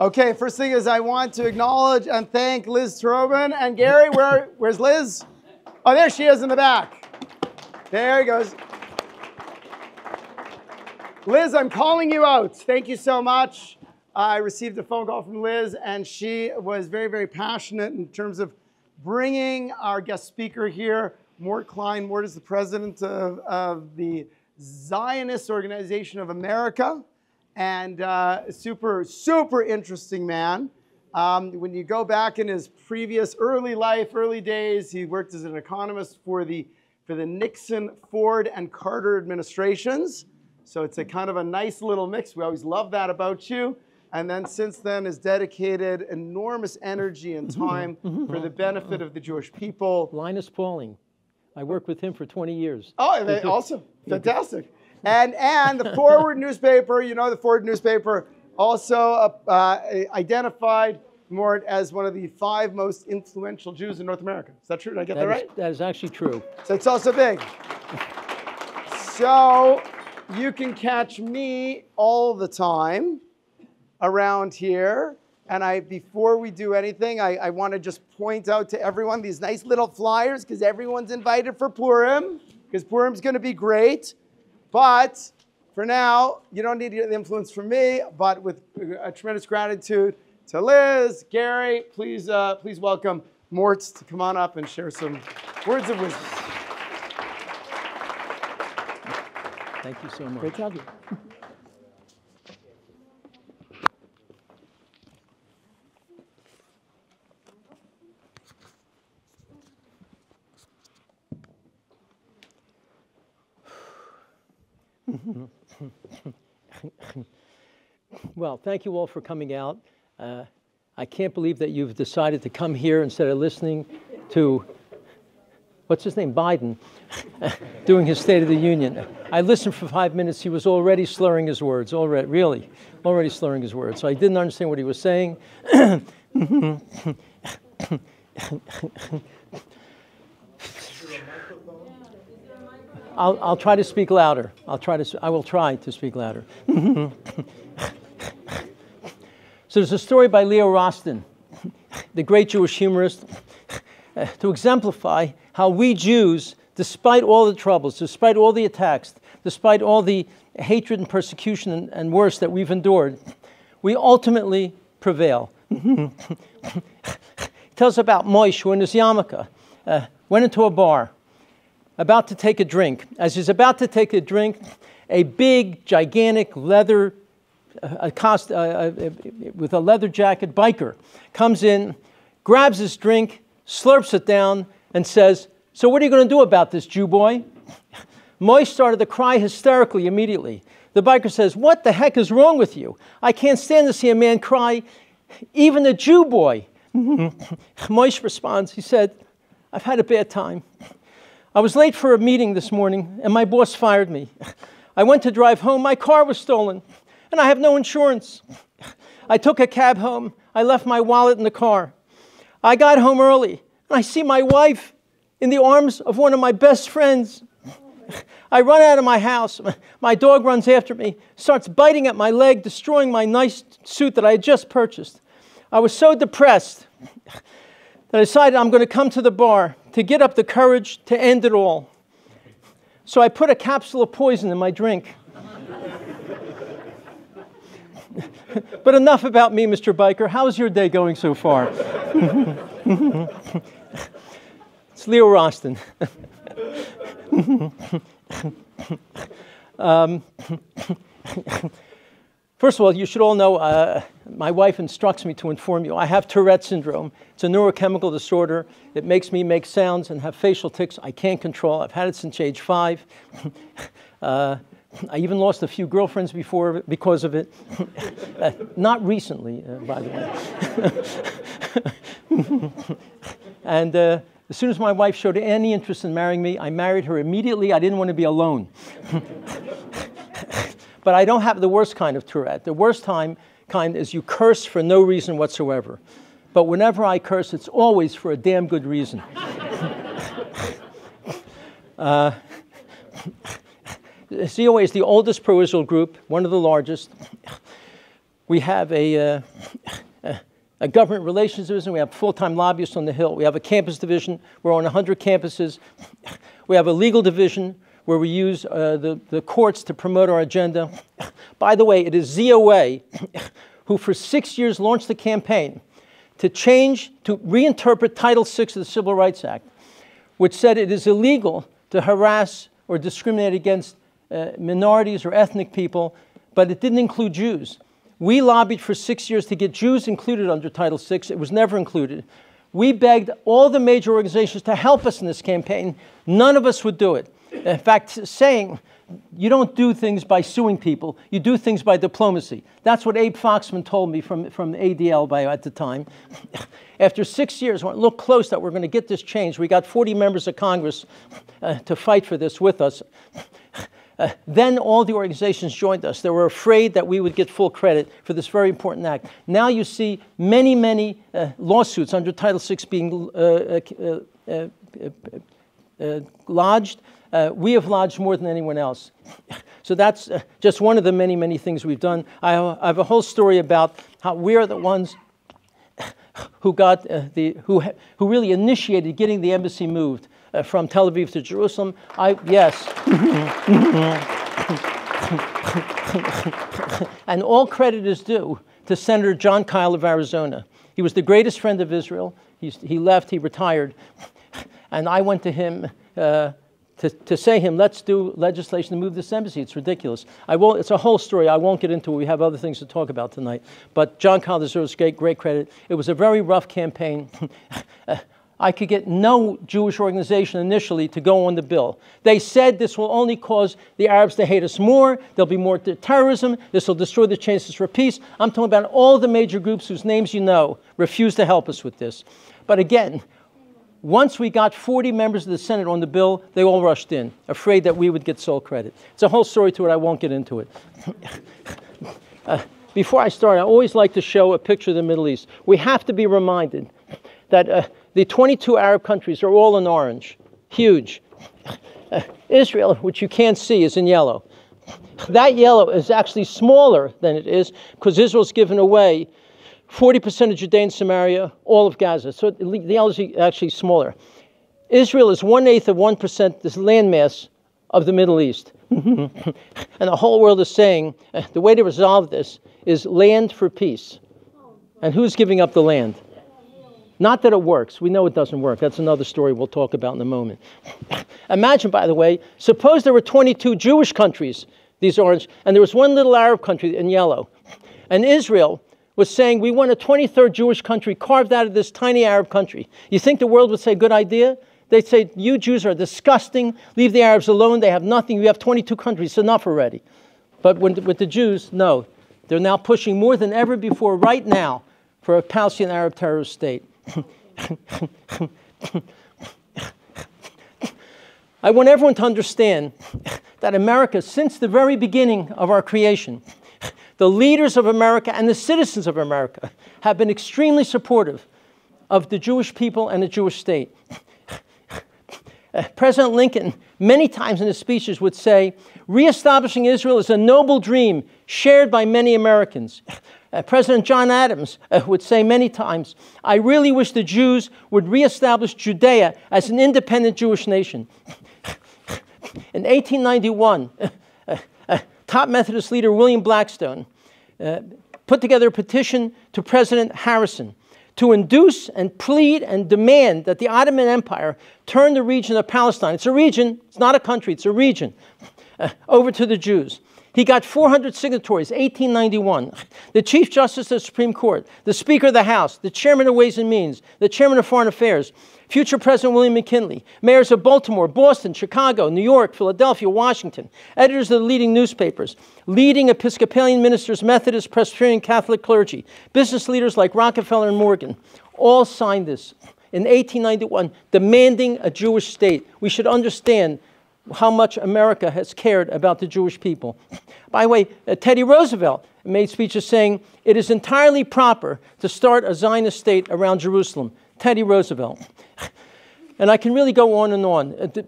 Okay, first thing is I want to acknowledge and thank Liz Trobin and Gary. Where, where's Liz? Oh, there she is in the back. There he goes. Liz, I'm calling you out. Thank you so much. I received a phone call from Liz, and she was very, very passionate in terms of bringing our guest speaker here. Mort Klein. Mort is the president of, of the Zionist Organization of America and uh, super, super interesting man. Um, when you go back in his previous early life, early days, he worked as an economist for the, for the Nixon, Ford, and Carter administrations. So it's a kind of a nice little mix. We always love that about you. And then since then has dedicated enormous energy and time for the benefit of the Jewish people. Linus Pauling. I worked with him for 20 years. Oh, awesome. Fantastic. And, and the Forward newspaper, you know, the Forward newspaper also uh, uh, identified Mort as one of the five most influential Jews in North America. Is that true? Did I get that, That is, right? that is actually true. So it's also big. So you can catch me all the time around here. And I, before we do anything, I, I want to just point out to everyone these nice little flyers because everyone's invited for Purim because Purim's going to be great. But for now, you don't need the influence from me, but with a tremendous gratitude to Liz, Gary, please, uh, please welcome Mort to come on up and share some words of wisdom. Thank you so much. Great to have you. Well, thank you all for coming out. Uh, I can't believe that you've decided to come here instead of listening to, what's his name, Biden, doing his State of the Union. I listened for five minutes. He was already slurring his words, already, really, already slurring his words. So I didn't understand what he was saying. I'll, I'll try to speak louder. I'll try to, I will try to speak louder. so there's a story by Leo Rosten, the great Jewish humorist, to exemplify how we Jews, despite all the troubles, despite all the attacks, despite all the hatred and persecution and, and worse that we've endured, we ultimately prevail. he tells about Moish, who in his yarmulke uh, went into a bar about to take a drink. As he's about to take a drink, a big, gigantic leather, uh, cost, uh, uh, with a leather jacket biker comes in, grabs his drink, slurps it down, and says, So, what are you going to do about this, Jew boy? Moish started to cry hysterically immediately. The biker says, What the heck is wrong with you? I can't stand to see a man cry, even a Jew boy. Moish responds, He said, I've had a bad time. I was late for a meeting this morning, and my boss fired me. I went to drive home, my car was stolen, and I have no insurance. I took a cab home, I left my wallet in the car. I got home early, and I see my wife in the arms of one of my best friends. I run out of my house. My dog runs after me, starts biting at my leg, destroying my nice suit that I had just purchased. I was so depressed that I decided I'm going to come to the bar to get up the courage to end it all. So I put a capsule of poison in my drink. but enough about me, Mr. Biker. How's your day going so far? it's Leo Rosten. um, First of all, you should all know uh, my wife instructs me to inform you I have Tourette syndrome. It's a neurochemical disorder. It makes me make sounds and have facial tics I can't control. I've had it since age five. uh, I even lost a few girlfriends before because of it. uh, not recently, uh, by the way. and uh, as soon as my wife showed any interest in marrying me, I married her immediately. I didn't want to be alone. But I don't have the worst kind of Tourette. The worst time, kind is you curse for no reason whatsoever. But whenever I curse, it's always for a damn good reason. uh, ZOA is the oldest Israel group, one of the largest. we have a, uh, a government relations division. We have full-time lobbyists on the Hill. We have a campus division. We're on 100 campuses. We have a legal division where we use uh, the, the courts to promote our agenda. By the way, it is ZOA who for six years launched the campaign to change, to reinterpret Title VI of the Civil Rights Act, which said it is illegal to harass or discriminate against uh, minorities or ethnic people, but it didn't include Jews. We lobbied for six years to get Jews included under Title VI. It was never included. We begged all the major organizations to help us in this campaign. None of us would do it. In fact, saying you don't do things by suing people, you do things by diplomacy. That's what Abe Foxman told me from, from ADL by, at the time. After six years, looked close that we're going to get this change, we got 40 members of Congress uh, to fight for this with us. Uh, then all the organizations joined us. They were afraid that we would get full credit for this very important act. Now you see many, many uh, lawsuits under Title VI being uh, uh, uh, lodged. Uh, we have lodged more than anyone else. so that's uh, just one of the many, many things we've done. I, I, have a whole story about how we are the ones who got uh, the who who really initiated getting the embassy moved uh, from Tel Aviv to Jerusalem. I yes. and all credit is due to Senator Jon Kyl of Arizona. He was the greatest friend of Israel. He's, he left, he retired. And I went to him uh, to, to say him, let's do legislation to move this embassy. It's ridiculous. I won't, it's a whole story. I won't get into it. We have other things to talk about tonight. But Jon Kyl deserves great, great credit. It was a very rough campaign. I could get no Jewish organization initially to go on the bill. They said this will only cause the Arabs to hate us more. There'll be more terrorism. This will destroy the chances for peace. I'm talking about all the major groups whose names you know refuse to help us with this. But again, once we got 40 members of the Senate on the bill, they all rushed in, afraid that we would get sole credit. It's a whole story to it. I won't get into it. uh, before I start, I always like to show a picture of the Middle East. We have to be reminded that uh, the 22 Arab countries are all in orange, huge. Uh, Israel, which you can't see, is in yellow. That yellow is actually smaller than it is because Israel's given away 40% of Judea and Samaria, all of Gaza. So the is actually smaller. Israel is one eighth of 1% this landmass of the Middle East. and the whole world is saying the way to resolve this is land for peace. And who's giving up the land? Not that it works. We know it doesn't work. That's another story we'll talk about in a moment. Imagine, by the way, suppose there were 22 Jewish countries, these orange, and there was one little Arab country in yellow. And Israel was saying, We want a 23rd Jewish country carved out of this tiny Arab country. You think the world would say, Good idea? They'd say, You Jews are disgusting. Leave the Arabs alone. They have nothing. You have 22 countries. Enough already. But when, with the Jews, no. They're now pushing more than ever before, right now, for a Palestinian Arab terrorist state. I want everyone to understand that America, since the very beginning of our creation, the leaders of America and the citizens of America have been extremely supportive of the Jewish people and the Jewish state. President Lincoln, many times in his speeches, would say, Reestablishing Israel is a noble dream shared by many Americans. Uh, President John Adams uh, would say many times, I really wish the Jews would reestablish Judea as an independent Jewish nation. In 1891, top Methodist leader William Blackstone uh, put together a petition to President Harrison to induce and plead and demand that the Ottoman Empire turn the region of Palestine, it's a region, it's not a country, it's a region, uh, over to the Jews. He got 400 signatories, 1891. The Chief Justice of the Supreme Court, the Speaker of the House, the Chairman of Ways and Means, the Chairman of Foreign Affairs, future President William McKinley, mayors of Baltimore, Boston, Chicago, New York, Philadelphia, Washington, editors of the leading newspapers, leading Episcopalian ministers, Methodist, Presbyterian, Catholic clergy, business leaders like Rockefeller and Morgan, all signed this in 1891, demanding a Jewish state. We should understand how much America has cared about the Jewish people. By the way, uh, Teddy Roosevelt made speeches saying it is entirely proper to start a Zionist state around Jerusalem. Teddy Roosevelt. And I can really go on and on. Uh,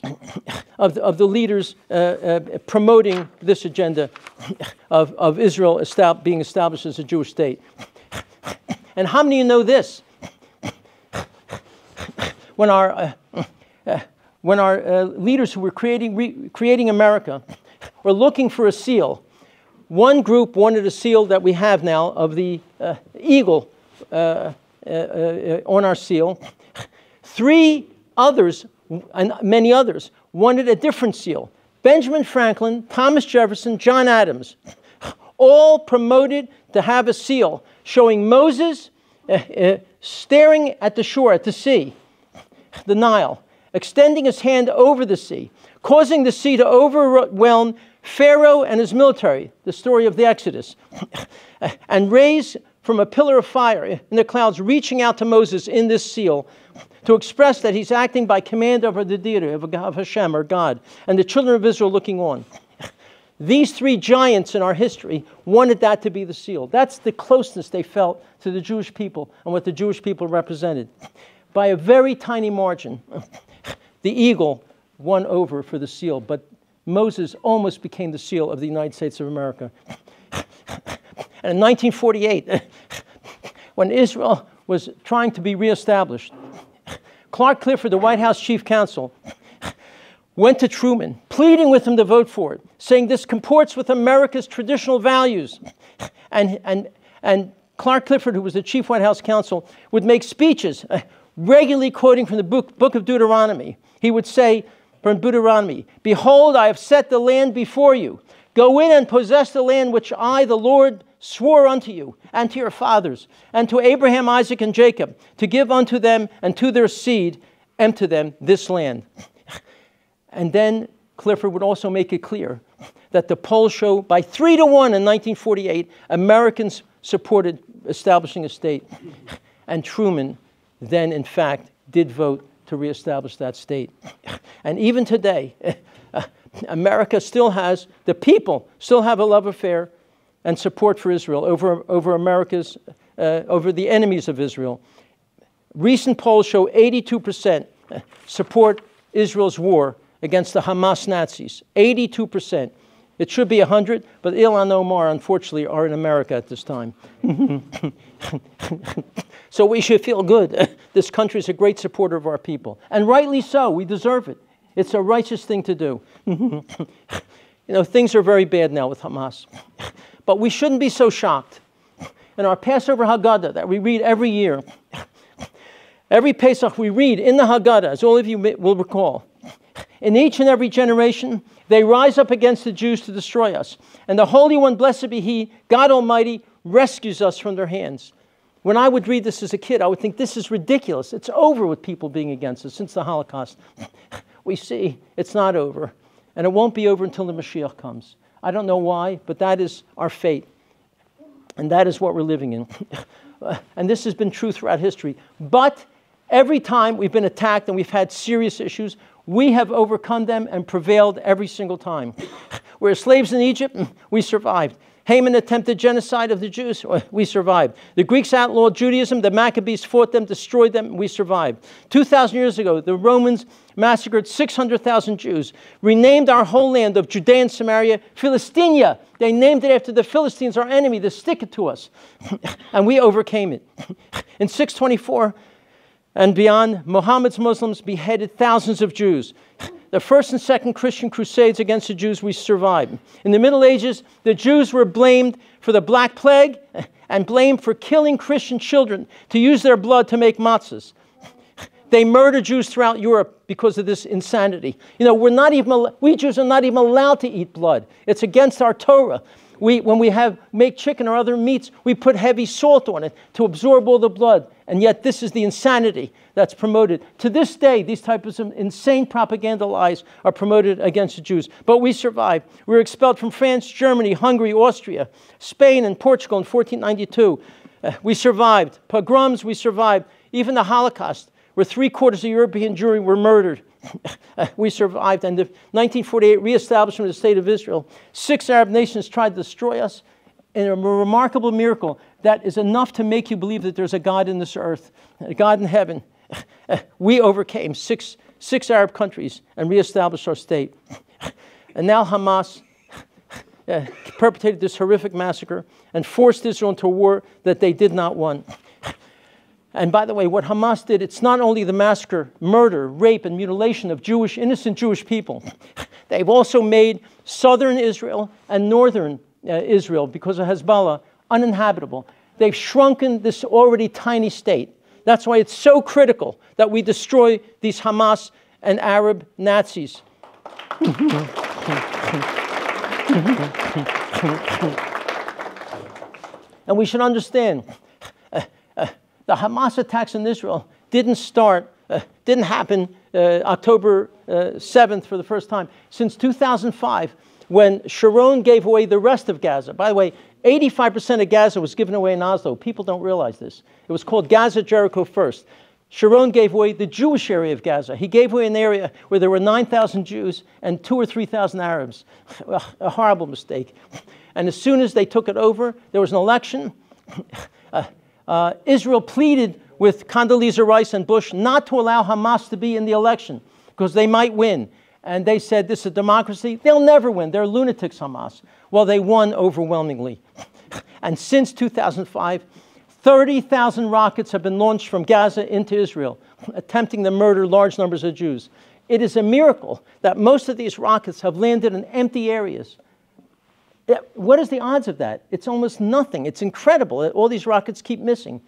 of, the, of the leaders uh, uh, promoting this agenda of, of Israel estab- being established as a Jewish state. And how many of you know this? When our, uh, uh when our uh, leaders who were creating, re- creating America were looking for a seal, one group wanted a seal that we have now of the eagle on our seal. Three others and many others, wanted a different seal. Benjamin Franklin, Thomas Jefferson, John Adams, all promoted to have a seal showing Moses uh, uh, staring at the shore, at the sea, the Nile, extending his hand over the sea, causing the sea to overwhelm Pharaoh and his military, the story of the Exodus, and raise from a pillar of fire in the clouds, reaching out to Moses in this seal to express that he's acting by command over the deity of, of Hashem or God, and the children of Israel looking on. These three giants in our history wanted that to be the seal. That's the closeness they felt to the Jewish people and what the Jewish people represented. By a very tiny margin, the eagle won over for the seal, but Moses almost became the seal of the United States of America. And in 1948, when Israel was trying to be reestablished, Clark Clifford, the White House chief counsel, went to Truman, pleading with him to vote for it, saying this comports with America's traditional values. And, and, and Clark Clifford, who was the chief White House counsel, would make speeches, uh, regularly quoting from the book, book of Deuteronomy. He would say from Deuteronomy, Behold, I have set the land before you. Go in and possess the land which I, the Lord, swore unto you and to your fathers and to Abraham, Isaac, and Jacob to give unto them and to their seed and to them this land. And then Clifford would also make it clear that the polls show by three to one in 1948, Americans supported establishing a state. And Truman then, in fact, did vote to reestablish that state. And even today, America still has, the people still have a love affair and support for Israel over, over America's, uh, over the enemies of Israel. Recent polls show 82% support Israel's war against the Hamas Nazis. 82%. It should be 100, but Ilhan Omar, unfortunately, are in America at this time. so we should feel good. this country is a great supporter of our people. And rightly so. We deserve it. It's a righteous thing to do. you know, things are very bad now with Hamas. But we shouldn't be so shocked. In our Passover Haggadah that we read every year, every Pesach we read in the Haggadah, as all of you will recall, in each and every generation, they rise up against the Jews to destroy us. And the Holy One, blessed be He, God Almighty, rescues us from their hands. When I would read this as a kid, I would think this is ridiculous. It's over with people being against us since the Holocaust. We see it's not over, and it won't be over until the Mashiach comes. I don't know why, but that is our fate. And that is what we're living in. and this has been true throughout history. But every time we've been attacked and we've had serious issues, we have overcome them and prevailed every single time. We're slaves in Egypt, we survived. Haman attempted genocide of the Jews. We survived. The Greeks outlawed Judaism. The Maccabees fought them, destroyed them. We survived. 2,000 years ago, the Romans massacred 600,000 Jews, renamed our whole land of Judea and Samaria Philistinia. They named it after the Philistines, our enemy, to stick it to us. and we overcame it. In 624 and beyond, Muhammad's Muslims beheaded thousands of Jews the first and second Christian crusades against the Jews, we survived. In the Middle Ages, the Jews were blamed for the Black Plague and blamed for killing Christian children to use their blood to make matzahs. They murdered Jews throughout Europe because of this insanity. You know, we're not even, we Jews are not even allowed to eat blood. It's against our Torah. We, when we have make chicken or other meats, we put heavy salt on it to absorb all the blood. And yet, this is the insanity that's promoted. To this day, these types of insane propaganda lies are promoted against the Jews. But we survived. We were expelled from France, Germany, Hungary, Austria, Spain, and Portugal in 1492. Uh, we survived. Pogroms, we survived. Even the Holocaust, where three quarters of European Jewry were murdered. we survived. And the 1948 reestablishment of the State of Israel, six Arab nations tried to destroy us. And a remarkable miracle that is enough to make you believe that there's a God in this earth, a God in heaven. we overcame six six Arab countries and reestablished our state. And now Hamas uh, perpetrated this horrific massacre and forced Israel into a war that they did not want. And by the way, what Hamas did, it's not only the massacre, murder, rape, and mutilation of Jewish, innocent Jewish people. They've also made southern Israel and northern uh, Israel, because of Hezbollah, uninhabitable. They've shrunken this already tiny state. That's why it's so critical that we destroy these Hamas and Arab Nazis. and we should understand the Hamas attacks in Israel didn't start, uh, didn't happen uh, October 7th uh, for the first time. Since 2005, when Sharon gave away the rest of Gaza, by the way, 85% of Gaza was given away in Oslo. People don't realize this. It was called Gaza Jericho first. Sharon gave away the Jewish area of Gaza. He gave away an area where there were 9,000 Jews and two or 3,000 Arabs. A horrible mistake. And as soon as they took it over, there was an election. Uh, uh, Israel pleaded with Condoleezza Rice and Bush not to allow Hamas to be in the election because they might win. And they said, This is a democracy. They'll never win. They're lunatics, Hamas. Well, they won overwhelmingly. and since 2005, 30,000 rockets have been launched from Gaza into Israel, attempting to murder large numbers of Jews. It is a miracle that most of these rockets have landed in empty areas. What is the odds of that? It's almost nothing. It's incredible all these rockets keep missing.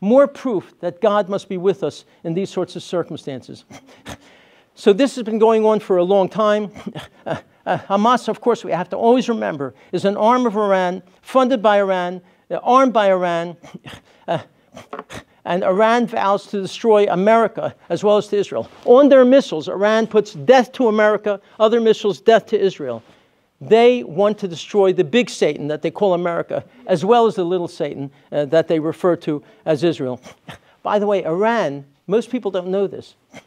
More proof that God must be with us in these sorts of circumstances. so, this has been going on for a long time. Uh, Hamas, of course, we have to always remember, is an arm of Iran, funded by Iran, uh, armed by Iran. Uh, and Iran vows to destroy America as well as to Israel. On their missiles, Iran puts death to America, other missiles, death to Israel. They want to destroy the big Satan that they call America, as well as the little Satan uh, that they refer to as Israel. By the way, Iran, most people don't know this.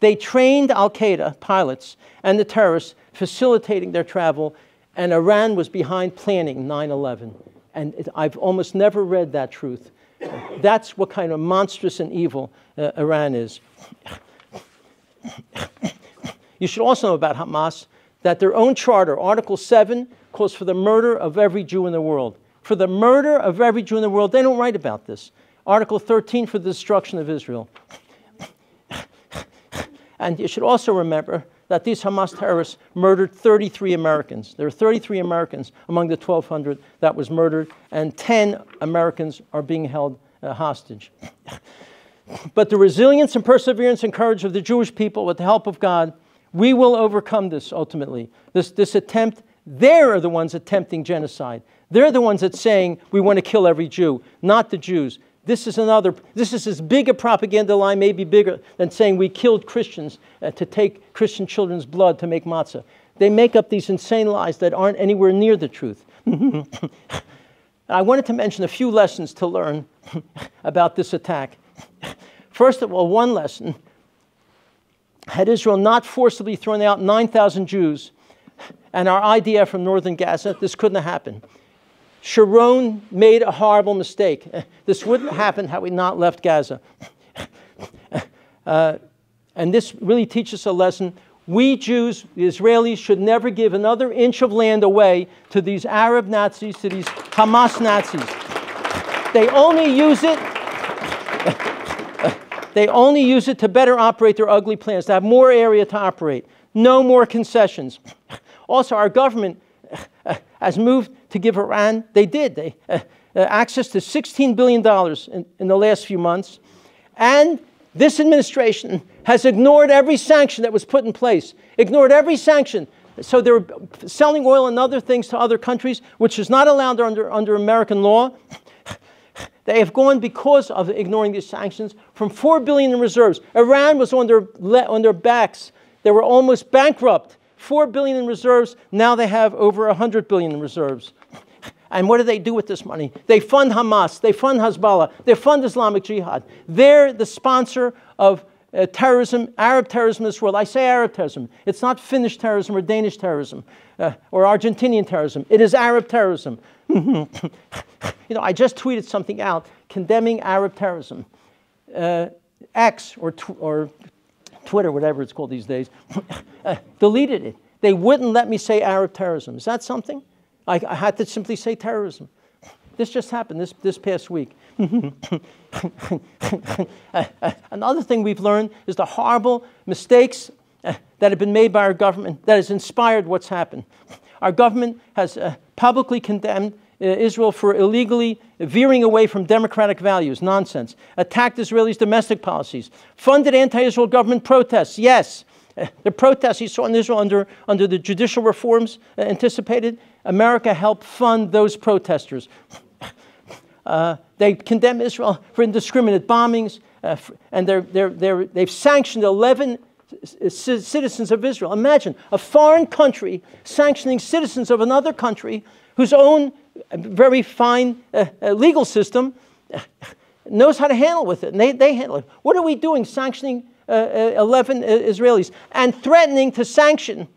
They trained Al Qaeda pilots and the terrorists facilitating their travel, and Iran was behind planning 9 11. And it, I've almost never read that truth. That's what kind of monstrous and evil uh, Iran is. You should also know about Hamas that their own charter, Article 7, calls for the murder of every Jew in the world. For the murder of every Jew in the world, they don't write about this. Article 13 for the destruction of Israel. And you should also remember that these Hamas terrorists murdered 33 Americans. There are 33 Americans among the 1,200 that was murdered, and 10 Americans are being held uh, hostage. but the resilience and perseverance and courage of the Jewish people, with the help of God, we will overcome this ultimately. This, this attempt, they're the ones attempting genocide. They're the ones that saying we want to kill every Jew, not the Jews. This is another, this is as big a propaganda lie, maybe bigger than saying we killed Christians uh, to take Christian children's blood to make matzah. They make up these insane lies that aren't anywhere near the truth. I wanted to mention a few lessons to learn about this attack. First of all, one lesson had Israel not forcibly thrown out 9,000 Jews and our IDF from northern Gaza, this couldn't have happened. Sharon made a horrible mistake. This wouldn't happen had we not left Gaza. Uh, and this really teaches a lesson. We Jews, the Israelis, should never give another inch of land away to these Arab Nazis, to these Hamas Nazis. They only use it. They only use it to better operate their ugly plans, to have more area to operate. No more concessions. Also, our government has moved to give Iran, they did, they, uh, uh, access to $16 billion in, in the last few months. And this administration has ignored every sanction that was put in place, ignored every sanction. So they're selling oil and other things to other countries, which is not allowed under, under American law. They have gone because of ignoring these sanctions from 4 billion in reserves. Iran was on their, on their backs. They were almost bankrupt. 4 billion in reserves. Now they have over 100 billion in reserves. And what do they do with this money? They fund Hamas, they fund Hezbollah, they fund Islamic Jihad. They're the sponsor of uh, terrorism, Arab terrorism in this world. I say Arab terrorism. It's not Finnish terrorism or Danish terrorism uh, or Argentinian terrorism. It is Arab terrorism. you know, I just tweeted something out condemning Arab terrorism. Uh, X or, or Twitter, whatever it's called these days, uh, deleted it. They wouldn't let me say Arab terrorism. Is that something? I, I had to simply say terrorism. This just happened this, this past week. Another thing we've learned is the horrible mistakes uh, that have been made by our government that has inspired what's happened. Our government has uh, publicly condemned uh, Israel for illegally veering away from democratic values, nonsense, attacked Israelis' domestic policies, funded anti Israel government protests, yes. The protests you saw in Israel under, under the judicial reforms uh, anticipated, America helped fund those protesters. Uh, they condemn Israel for indiscriminate bombings, uh, and they're, they're, they're, they've sanctioned 11 citizens of Israel. Imagine a foreign country sanctioning citizens of another country whose own uh, very fine uh, uh, legal system uh, knows how to handle with it, and they, they handle it. What are we doing sanctioning uh, 11 Israelis and threatening to sanction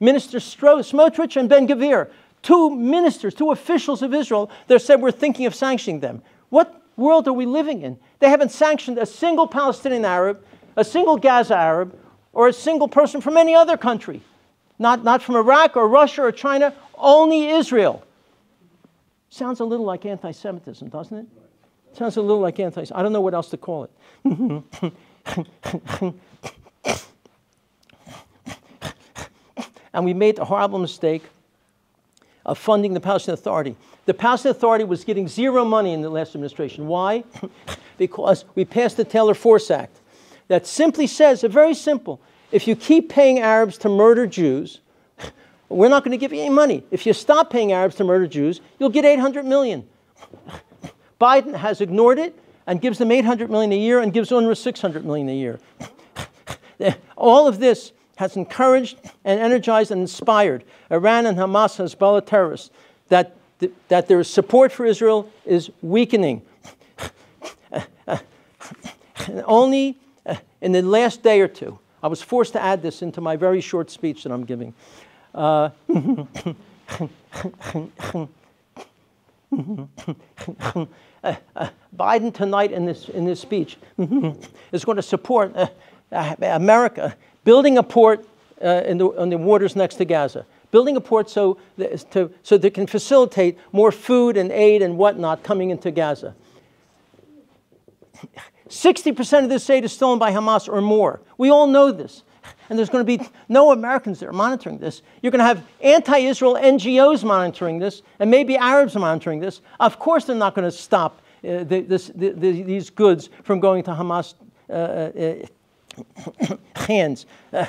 Minister Smotrich and Ben Gvir two ministers, two officials of Israel that said we're thinking of sanctioning them. What world are we living in? They haven't sanctioned a single Palestinian Arab, a single Gaza Arab, or a single person from any other country. Not, not from Iraq or Russia or China, only Israel. Sounds a little like anti Semitism, doesn't it? Sounds a little like anti I don't know what else to call it. and we made a horrible mistake of funding the Palestinian Authority. The Palestinian Authority was getting zero money in the last administration. Why? because we passed the Taylor Force Act that simply says, a very simple, if you keep paying Arabs to murder Jews, we're not going to give you any money. If you stop paying Arabs to murder Jews, you'll get 800 million. Biden has ignored it and gives them 800 million a year and gives UNRWA 600 million a year. All of this has encouraged and energized and inspired Iran and Hamas and Hezbollah terrorists that, that their support for Israel is weakening. only uh, in the last day or two, I was forced to add this into my very short speech that I'm giving. Uh, Biden tonight in this, in this speech is going to support uh, America building a port uh, in, the, in the waters next to Gaza, building a port so that, to, so that can facilitate more food and aid and whatnot coming into Gaza. 60% of this aid is stolen by Hamas or more. We all know this. And there's going to be no Americans there monitoring this. You're going to have anti Israel NGOs monitoring this, and maybe Arabs monitoring this. Of course, they're not going to stop uh, the, this, the, the, these goods from going to Hamas uh, uh, hands. Uh,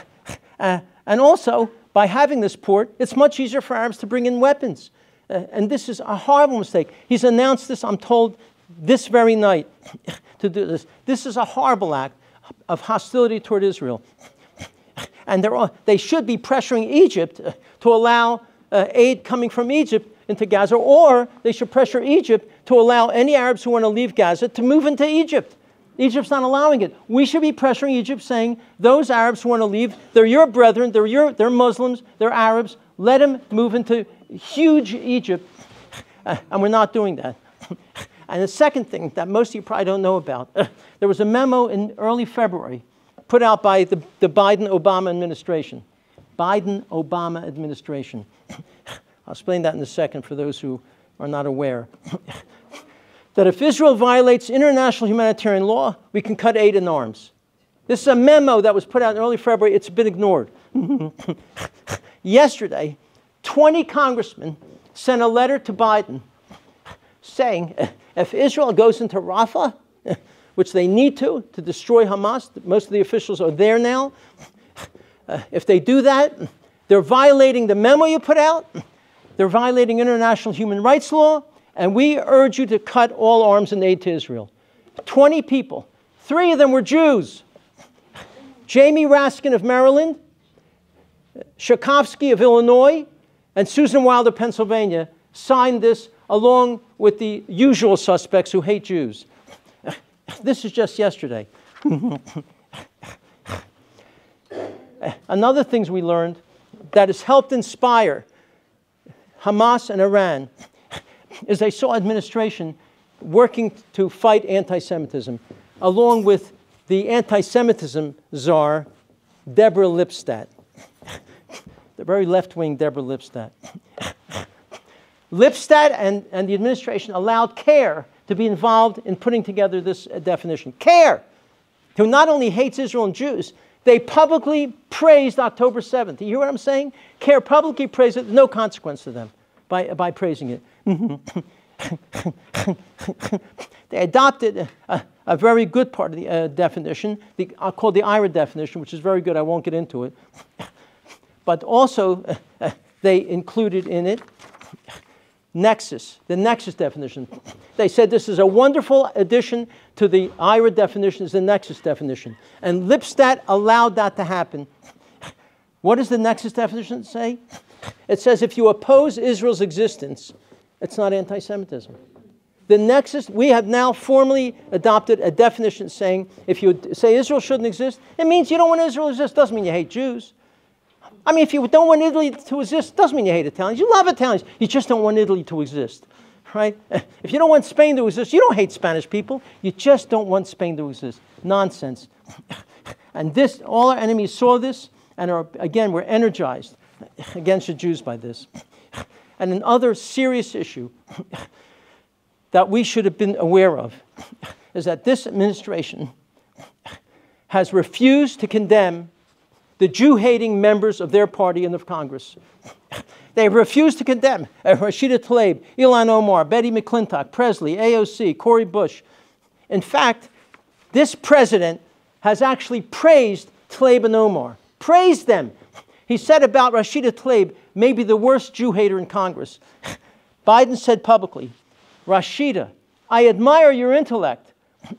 uh, and also, by having this port, it's much easier for Arabs to bring in weapons. Uh, and this is a horrible mistake. He's announced this, I'm told, this very night to do this. This is a horrible act of hostility toward Israel. And all, they should be pressuring Egypt to allow uh, aid coming from Egypt into Gaza, or they should pressure Egypt to allow any Arabs who want to leave Gaza to move into Egypt. Egypt's not allowing it. We should be pressuring Egypt saying, those Arabs who want to leave, they're your brethren, they're, your, they're Muslims, they're Arabs, let them move into huge Egypt. Uh, and we're not doing that. And the second thing that most of you probably don't know about, there was a memo in early February put out by the, the Biden Obama administration. Biden Obama administration. I'll explain that in a second for those who are not aware. that if Israel violates international humanitarian law, we can cut aid in arms. This is a memo that was put out in early February. It's been ignored. Yesterday, 20 congressmen sent a letter to Biden saying if Israel goes into Rafah, which they need to to destroy Hamas, most of the officials are there now. Uh, if they do that, they're violating the memo you put out, they're violating international human rights law, and we urge you to cut all arms and aid to Israel. 20 people, three of them were Jews. Jamie Raskin of Maryland, Schakowsky of Illinois, and Susan Wild of Pennsylvania signed this along with the usual suspects who hate Jews. This is just yesterday. Another things we learned that has helped inspire Hamas and Iran is they saw administration working to fight anti Semitism, along with the anti Semitism czar, Deborah Lipstadt, the very left wing Deborah Lipstadt. Lipstadt and, and the administration allowed CAIR to be involved in putting together this uh, definition. CAIR, who not only hates Israel and Jews, they publicly praised October 7th. You hear what I'm saying? CAIR publicly praised it, no consequence to them by, by praising it. they adopted a, a, very good part of the uh, definition, the, uh, called the IHRA definition, which is very good. I won't get into it. but also, uh, they included in it nexus, the nexus definition. They said this is a wonderful addition to the IHRA definition, is the nexus definition. And Lipstadt allowed that to happen. What does the nexus definition say? It says if you oppose Israel's existence, it's not anti Semitism. The nexus, we have now formally adopted a definition saying if you say Israel shouldn't exist, it means you don't want Israel to exist. Doesn't mean you hate Jews. I mean, if you don't want Italy to exist, doesn't mean you hate Italians. You love Italians. You just don't want Italy to exist, right? If you don't want Spain to exist, you don't hate Spanish people. You just don't want Spain to exist. Nonsense. And this, all our enemies saw this, and are, again, were energized against the Jews by this. And another serious issue that we should have been aware of is that this administration has refused to condemn the Jew hating members of their party in the Congress. They refused to condemn Rashida Tlaib, Ilhan Omar, Betty McClintock, Pressley, AOC, Cori Bush. In fact, this president has actually praised Tlaib and Omar, praised them. He said about Rashida Tlaib, maybe the worst Jew hater in Congress. Biden said publicly, Rashida, I admire your intellect.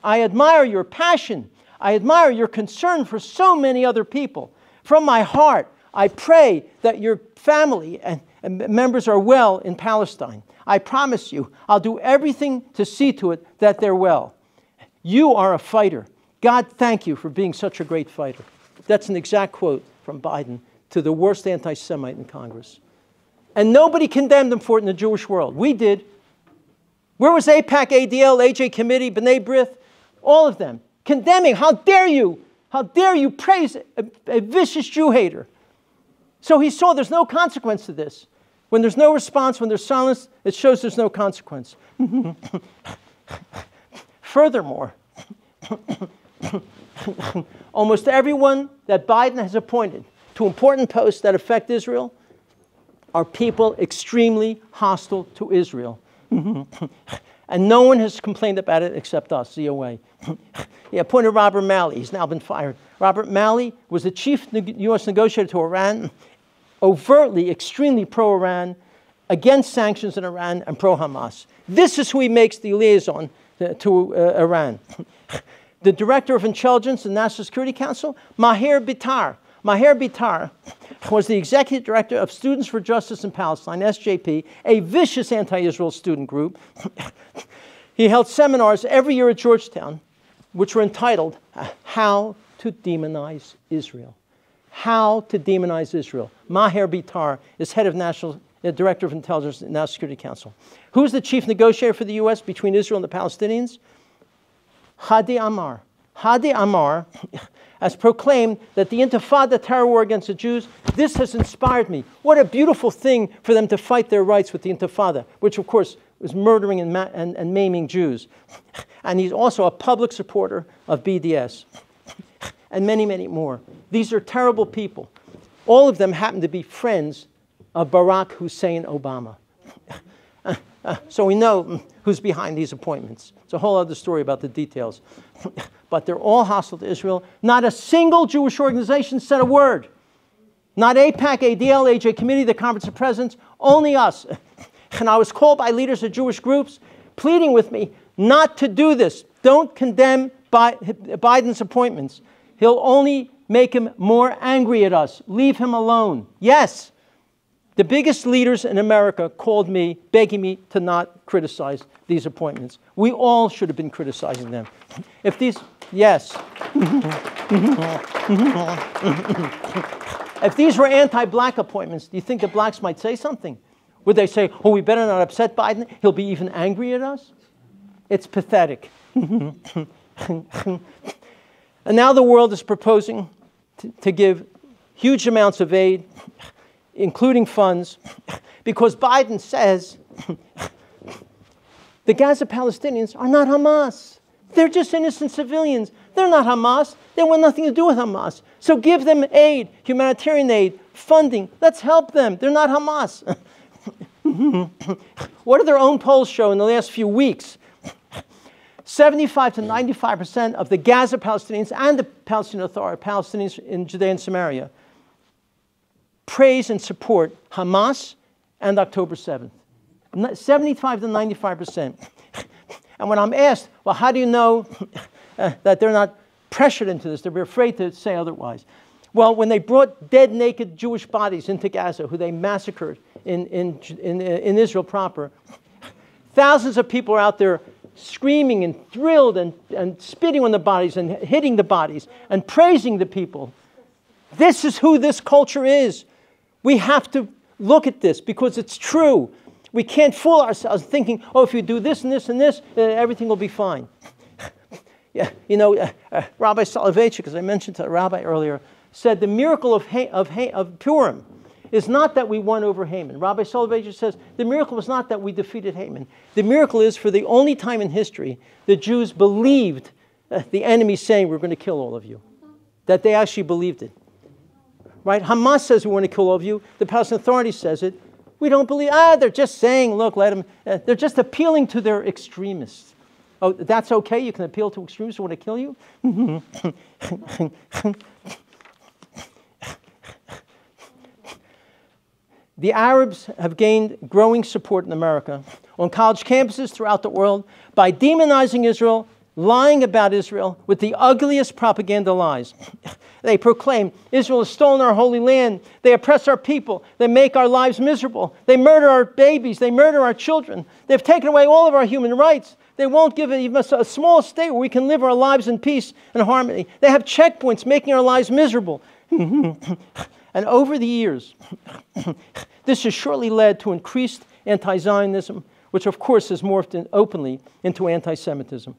I admire your passion. I admire your concern for so many other people. From my heart, I pray that your family and, and members are well in Palestine. I promise you, I'll do everything to see to it that they're well. You are a fighter. God, thank you for being such a great fighter. That's an exact quote from Biden to the worst anti Semite in Congress. And nobody condemned him for it in the Jewish world. We did. Where was AIPAC, ADL, AJ Committee, B'nai B'rith? All of them condemning. How dare you? How dare you praise a, a vicious Jew hater? So he saw there's no consequence to this. When there's no response, when there's silence, it shows there's no consequence. Furthermore, almost everyone that Biden has appointed to important posts that affect Israel are people extremely hostile to Israel. and no one has complained about it except us, ZOA. he appointed Robert Malley. He's now been fired. Robert Malley was the chief U.S. negotiator to Iran, overtly, extremely pro Iran, against sanctions in Iran, and pro Hamas. This is who he makes the liaison to, to uh, Iran. the director of intelligence in the National Security Council, Maher Bitar. Maher Bitar was the executive director of Students for Justice in Palestine, SJP, a vicious anti Israel student group. he held seminars every year at Georgetown, which were entitled How to Demonize Israel. How to Demonize Israel. Maher Bitar is head of National uh, Director of Intelligence in the National Security Council. Who's the chief negotiator for the U.S. between Israel and the Palestinians? Hady Amr. Hady Amr has proclaimed that the Intifada terror war against the Jews, this has inspired me. What a beautiful thing for them to fight their rights with the Intifada, which of course was murdering and, and, and maiming Jews. And he's also a public supporter of BDS and many, many more. These are terrible people. All of them happen to be friends of Barack Hussein Obama. so we know who's behind these appointments. It's a whole other story about the details. but they're all hostile to Israel. Not a single Jewish organization said a word. Not AIPAC, ADL, AJ Committee, the Conference of Presidents, only us. And I was called by leaders of Jewish groups pleading with me not to do this. Don't condemn Biden's appointments. He'll only make him more angry at us. Leave him alone. Yes, the biggest leaders in America called me, begging me to not criticize these appointments. We all should have been criticizing them. If these, yes. if these were anti black appointments, do you think the blacks might say something? Would they say, oh, we better not upset Biden? He'll be even angry at us? It's pathetic. and now the world is proposing to, to give huge amounts of aid, including funds, because Biden says the Gaza Palestinians are not Hamas. They're just innocent civilians. They're not Hamas. They want nothing to do with Hamas. So give them aid, humanitarian aid, funding. Let's help them. They're not Hamas. what do their own polls show in the last few weeks? 75 to 95% of the Gaza Palestinians and the Palestinian Authority, Palestinians in Judea and Samaria, praise and support Hamas and October 7th. 75 to 95%. And when I'm asked, well, how do you know uh, that they're not pressured into this? They're afraid to say otherwise. Well, when they brought dead, naked Jewish bodies into Gaza, who they massacred in, in, in, in Israel proper, thousands of people are out there screaming and thrilled and, and spitting on the bodies and hitting the bodies and praising the people. This is who this culture is. We have to look at this because it's true. We can't fool ourselves thinking, oh, if you do this and this and this, uh, everything will be fine. yeah, you know, uh, uh, Rabbi Soloveitchik, as I mentioned to the rabbi earlier, said the miracle of, ha- of, ha- of Purim is not that we won over Haman. Rabbi Soloveitchik says the miracle was not that we defeated Haman. The miracle is for the only time in history the Jews believed uh, the enemy saying, we're going to kill all of you. That they actually believed it. Right? Hamas says we want to kill all of you. The Palestinian Authority says it. We don't believe, ah, they're just saying, look, let them, uh, they're just appealing to their extremists. Oh, that's okay? You can appeal to extremists who want to kill you? the Arabs have gained growing support in America on college campuses throughout the world by demonizing Israel lying about Israel with the ugliest propaganda lies. they proclaim Israel has stolen our holy land. They oppress our people. They make our lives miserable. They murder our babies. They murder our children. They've taken away all of our human rights. They won't give even a small state where we can live our lives in peace and harmony. They have checkpoints making our lives miserable. and over the years, this has surely led to increased anti Zionism, which of course has morphed in openly into anti Semitism.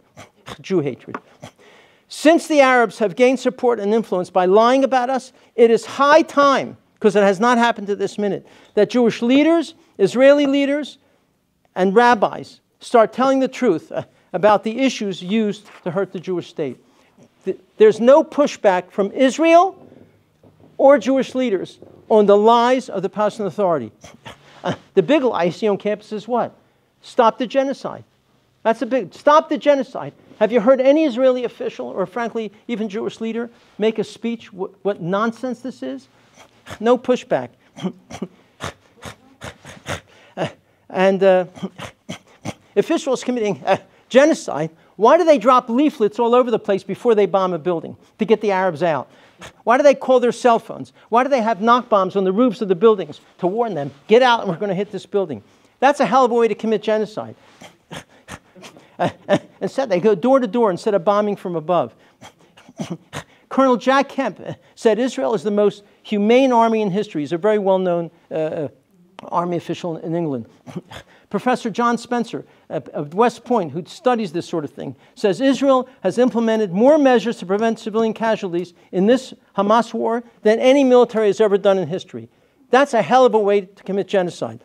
Jew hatred. Since the Arabs have gained support and influence by lying about us, it is high time, because it has not happened to this minute, that Jewish leaders, Israeli leaders, and rabbis start telling the truth uh, about the issues used to hurt the Jewish state. There's no pushback from Israel or Jewish leaders on the lies of the Palestinian Authority. the big lie you see on campus is what? Stop the genocide. That's a big stop the genocide. Have you heard any Israeli official, or frankly, even Jewish leader, make a speech what, nonsense this is? No pushback. and uh, officials committing uh, genocide, why do they drop leaflets all over the place before they bomb a building to get the Arabs out? Why do they call their cell phones? Why do they have knock bombs on the roofs of the buildings to warn them, get out and we're going to hit this building? That's a hell of a way to commit genocide. instead, they go door to door instead of bombing from above. Colonel Jack Kemp said Israel is the most humane army in history. He's a very well known uh, uh, army official in England. Professor John Spencer of West Point, who studies this sort of thing, says Israel has implemented more measures to prevent civilian casualties in this Hamas war than any military has ever done in history. That's a hell of a way to commit genocide.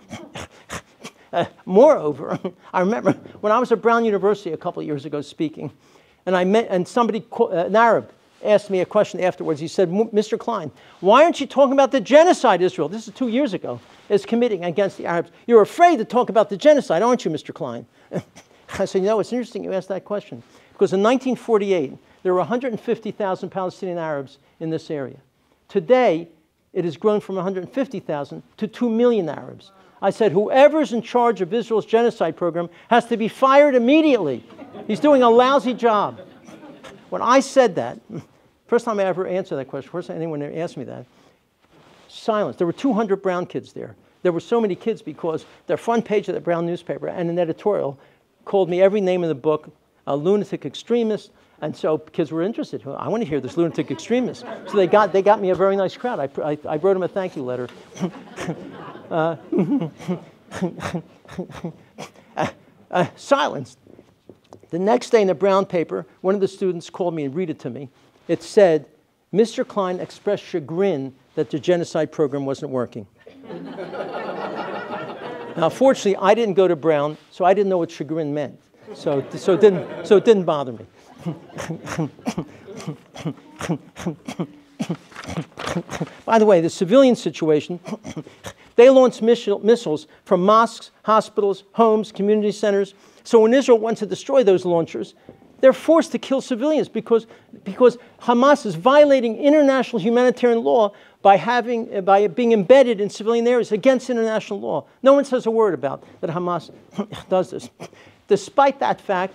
Uh, moreover, I remember when I was at Brown University a couple of years ago speaking, and I met, and somebody, uh, an Arab, asked me a question afterwards. He said, Mr. Klein, why aren't you talking about the genocide Israel, this is two years ago, is committing against the Arabs? You're afraid to talk about the genocide, aren't you, Mr. Klein? I said, you know, it's interesting you asked that question. Because in 1948, there were 150,000 Palestinian Arabs in this area. Today, it has grown from 150,000 to 2 million Arabs. I said, whoever's in charge of Israel's genocide program has to be fired immediately. He's doing a lousy job. When I said that, first time I ever answered that question, first time anyone ever asked me that, silence. There were 200 Brown kids there. There were so many kids because the front page of the Brown newspaper and an editorial called me every name in the book, a lunatic extremist, and so kids were interested. I want to hear this lunatic extremist. So they got, they got me a very nice crowd. I, I, I wrote them a thank you letter. uh, uh, silenced. The next day in the brown paper, one of the students called me and read it to me. It said, Mr. Klein expressed chagrin that the genocide program wasn't working. now, fortunately, I didn't go to Brown, so I didn't know what chagrin meant. So, so, it, didn't, so it didn't bother me. By the way, the civilian situation, they launched missiles from mosques, hospitals, homes, community centers. So when Israel wants to destroy those launchers, they're forced to kill civilians because, because Hamas is violating international humanitarian law by, having, by being embedded in civilian areas against international law. No one says a word about that Hamas does this. Despite that fact,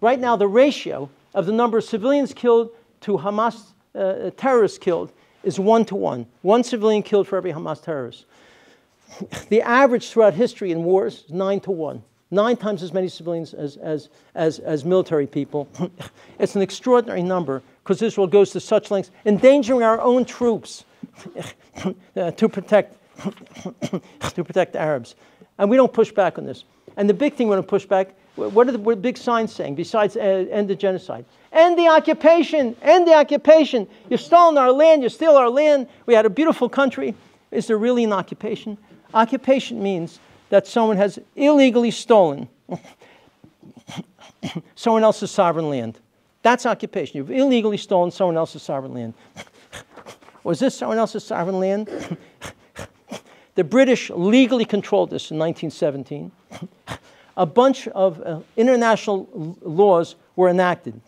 right now the ratio of the number of civilians killed to Hamas uh, terrorists killed is one to one. One civilian killed for every Hamas terrorist. The average throughout history in wars is nine to one. Nine times as many civilians as, as, as, as military people. it's an extraordinary number because Israel goes to such lengths, endangering our own troops uh, to, protect, to protect Arabs. And we don't push back on this. And the big thing we don't push back, what are the, what big signs saying besides uh, end the genocide? End the occupation. End the occupation. You've stolen our land. You steal our land. We had a beautiful country. Is there really an occupation? Occupation means that someone has illegally stolen someone else's sovereign land. That's occupation. You've illegally stolen someone else's sovereign land. Was this someone else's sovereign land? the British legally controlled this in 1917. A bunch of uh, international laws were enacted.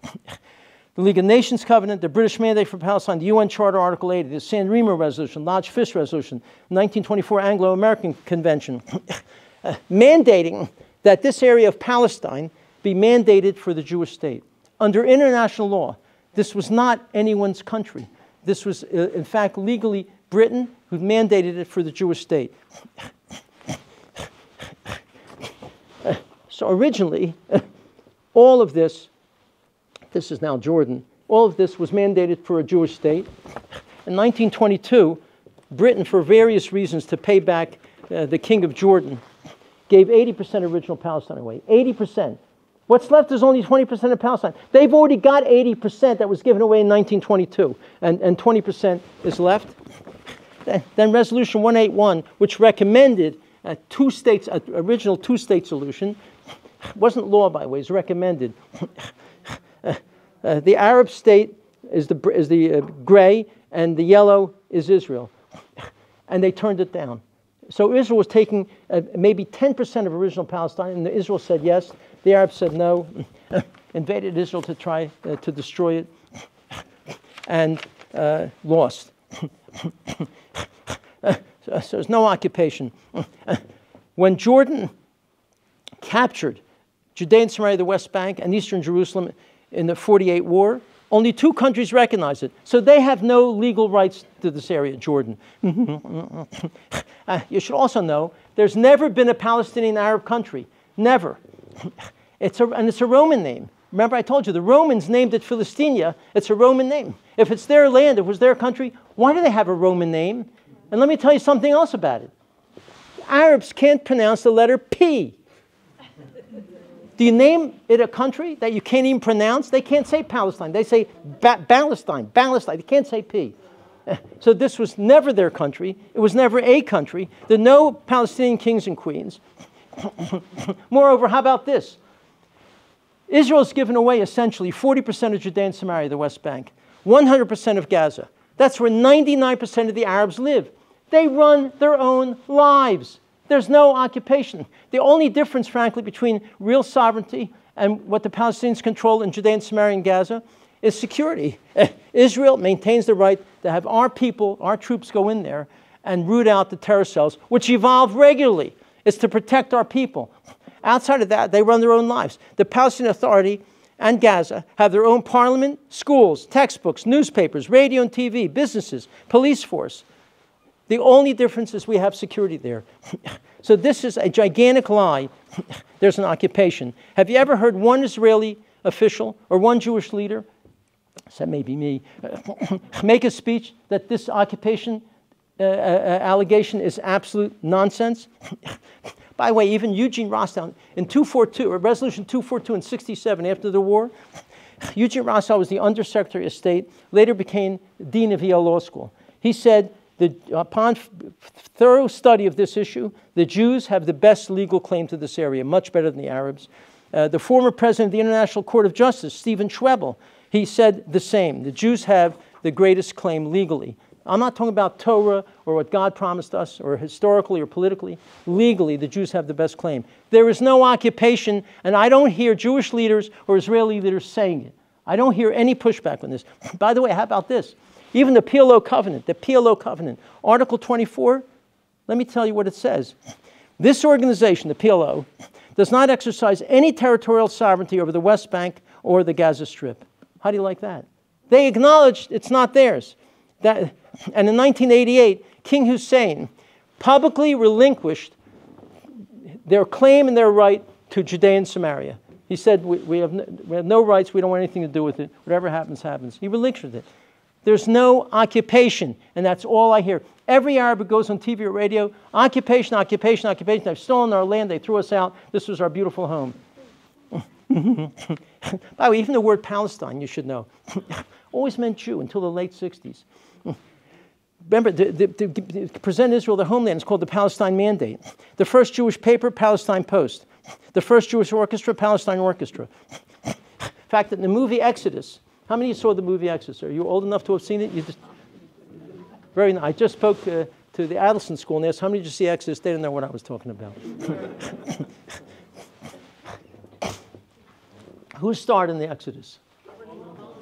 The League of Nations Covenant, the British Mandate for Palestine, the UN Charter, Article 80, the San Remo Resolution, Lodge Fish Resolution, 1924 Anglo American Convention, uh, mandating that this area of Palestine be mandated for the Jewish state. Under international law, this was not anyone's country. This was, uh, in fact, legally Britain who mandated it for the Jewish state. so originally, all of this this is now Jordan. All of this was mandated for a Jewish state. In 1922, Britain, for various reasons to pay back uh, the king of Jordan, gave 80% of original Palestine away. 80%. What's left is only 20% of Palestine. They've already got 80% that was given away in 1922, and, and 20% is left. Then Resolution 181, which recommended a two states, a original two state solution, wasn't law, by the way, it was recommended. Uh, the Arab state is the, is the uh, gray, and the yellow is Israel. And they turned it down. So Israel was taking uh, maybe 10% of original Palestine, and Israel said yes. The Arabs said no, invaded Israel to try uh, to destroy it, and uh, lost. so, so there's no occupation. when Jordan captured Judea and Samaria, the West Bank, and eastern Jerusalem in the 48 war. Only two countries recognize it. So they have no legal rights to this area, Jordan. uh, you should also know there's never been a Palestinian Arab country. Never. It's a, and it's a Roman name. Remember, I told you the Romans named it Philistia. It's a Roman name. If it's their land, if it was their country, why do they have a Roman name? And let me tell you something else about it. Arabs can't pronounce the letter P. Do you name it a country that you can't even pronounce? They can't say Palestine. They say ba- Palestine, Palestine. They can't say P. So this was never their country. It was never a country. There are no Palestinian kings and queens. Moreover, how about this? Israel's given away essentially 40% of Judea and Samaria, the West Bank, 100% of Gaza. That's where 99% of the Arabs live. They run their own lives. There's no occupation. The only difference, frankly, between real sovereignty and what the Palestinians control in Judea and Samaria and Gaza is security. Israel maintains the right to have our people, our troops go in there and root out the terror cells, which evolve regularly. It's to protect our people. Outside of that, they run their own lives. The Palestinian Authority and Gaza have their own parliament, schools, textbooks, newspapers, radio and TV, businesses, police force. The only difference is we have security there. so this is a gigantic lie. There's an occupation. Have you ever heard one Israeli official or one Jewish leader, that may be me, make a speech that this occupation uh, uh, uh allegation is absolute nonsense? By the way, even Eugene Rostow in 242, or Resolution 242 in 67 after the war, Eugene Rostow was the Undersecretary of State, later became Dean of Yale Law School. He said, the, upon thorough study of this issue, the Jews have the best legal claim to this area, much better than the Arabs. Uh, the former president of the International Court of Justice, Stephen Schwebel, he said the same. The Jews have the greatest claim legally. I'm not talking about Torah or what God promised us, or historically or politically. Legally, the Jews have the best claim. There is no occupation, and I don't hear Jewish leaders or Israeli leaders saying it. I don't hear any pushback on this. By the way, how about this? Even the PLO covenant, the PLO covenant, Article 24, let me tell you what it says. This organization, the PLO, does not exercise any territorial sovereignty over the West Bank or the Gaza Strip. How do you like that? They acknowledged it's not theirs. That, and in 1988, King Hussein publicly relinquished their claim and their right to Judea and Samaria. He said, we, we, have no, we have no rights, we don't want anything to do with it. Whatever happens, happens. He relinquished it. There's no occupation, and that's all I hear. Every Arab who goes on TV or radio, occupation, occupation, occupation. They've stolen our land, they threw us out. This was our beautiful home. By the way, even the word Palestine, you should know, always meant Jew until the late 60s. Remember, to, present Israel their homeland is called the Palestine Mandate. The first Jewish paper, Palestine Post. The first Jewish orchestra, Palestine Orchestra. Fact, that in the movie Exodus, how many saw the movie Exodus? Are you old enough to have seen it? You just, very nice. I just spoke uh, to the Adelson School and asked how many did you see Exodus? They didn't know what I was talking about. Who starred in the Exodus?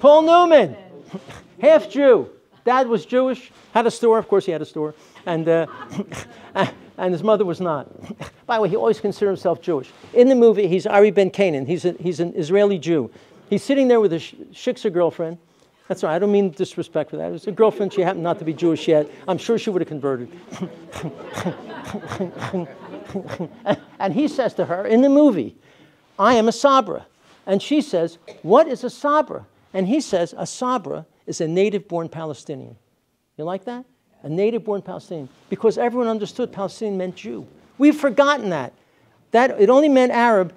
Paul Newman, half Jew. Dad was Jewish, had a store. Of course, he had a store. And, uh, and his mother was not. By the way, he always considered himself Jewish. In the movie, he's Ari Ben Canaan. He's, a, he's an Israeli Jew. He's sitting there with a shiksa girlfriend. That's right, I don't mean disrespect for that. It was a girlfriend, she happened not to be Jewish yet. I'm sure she would have converted. and he says to her in the movie, I am a Sabra. And she says, What is a Sabra? And he says, A Sabra is a native born Palestinian. You like that? A native born Palestinian. Because everyone understood Palestinian meant Jew. We've forgotten that. that. It only meant Arab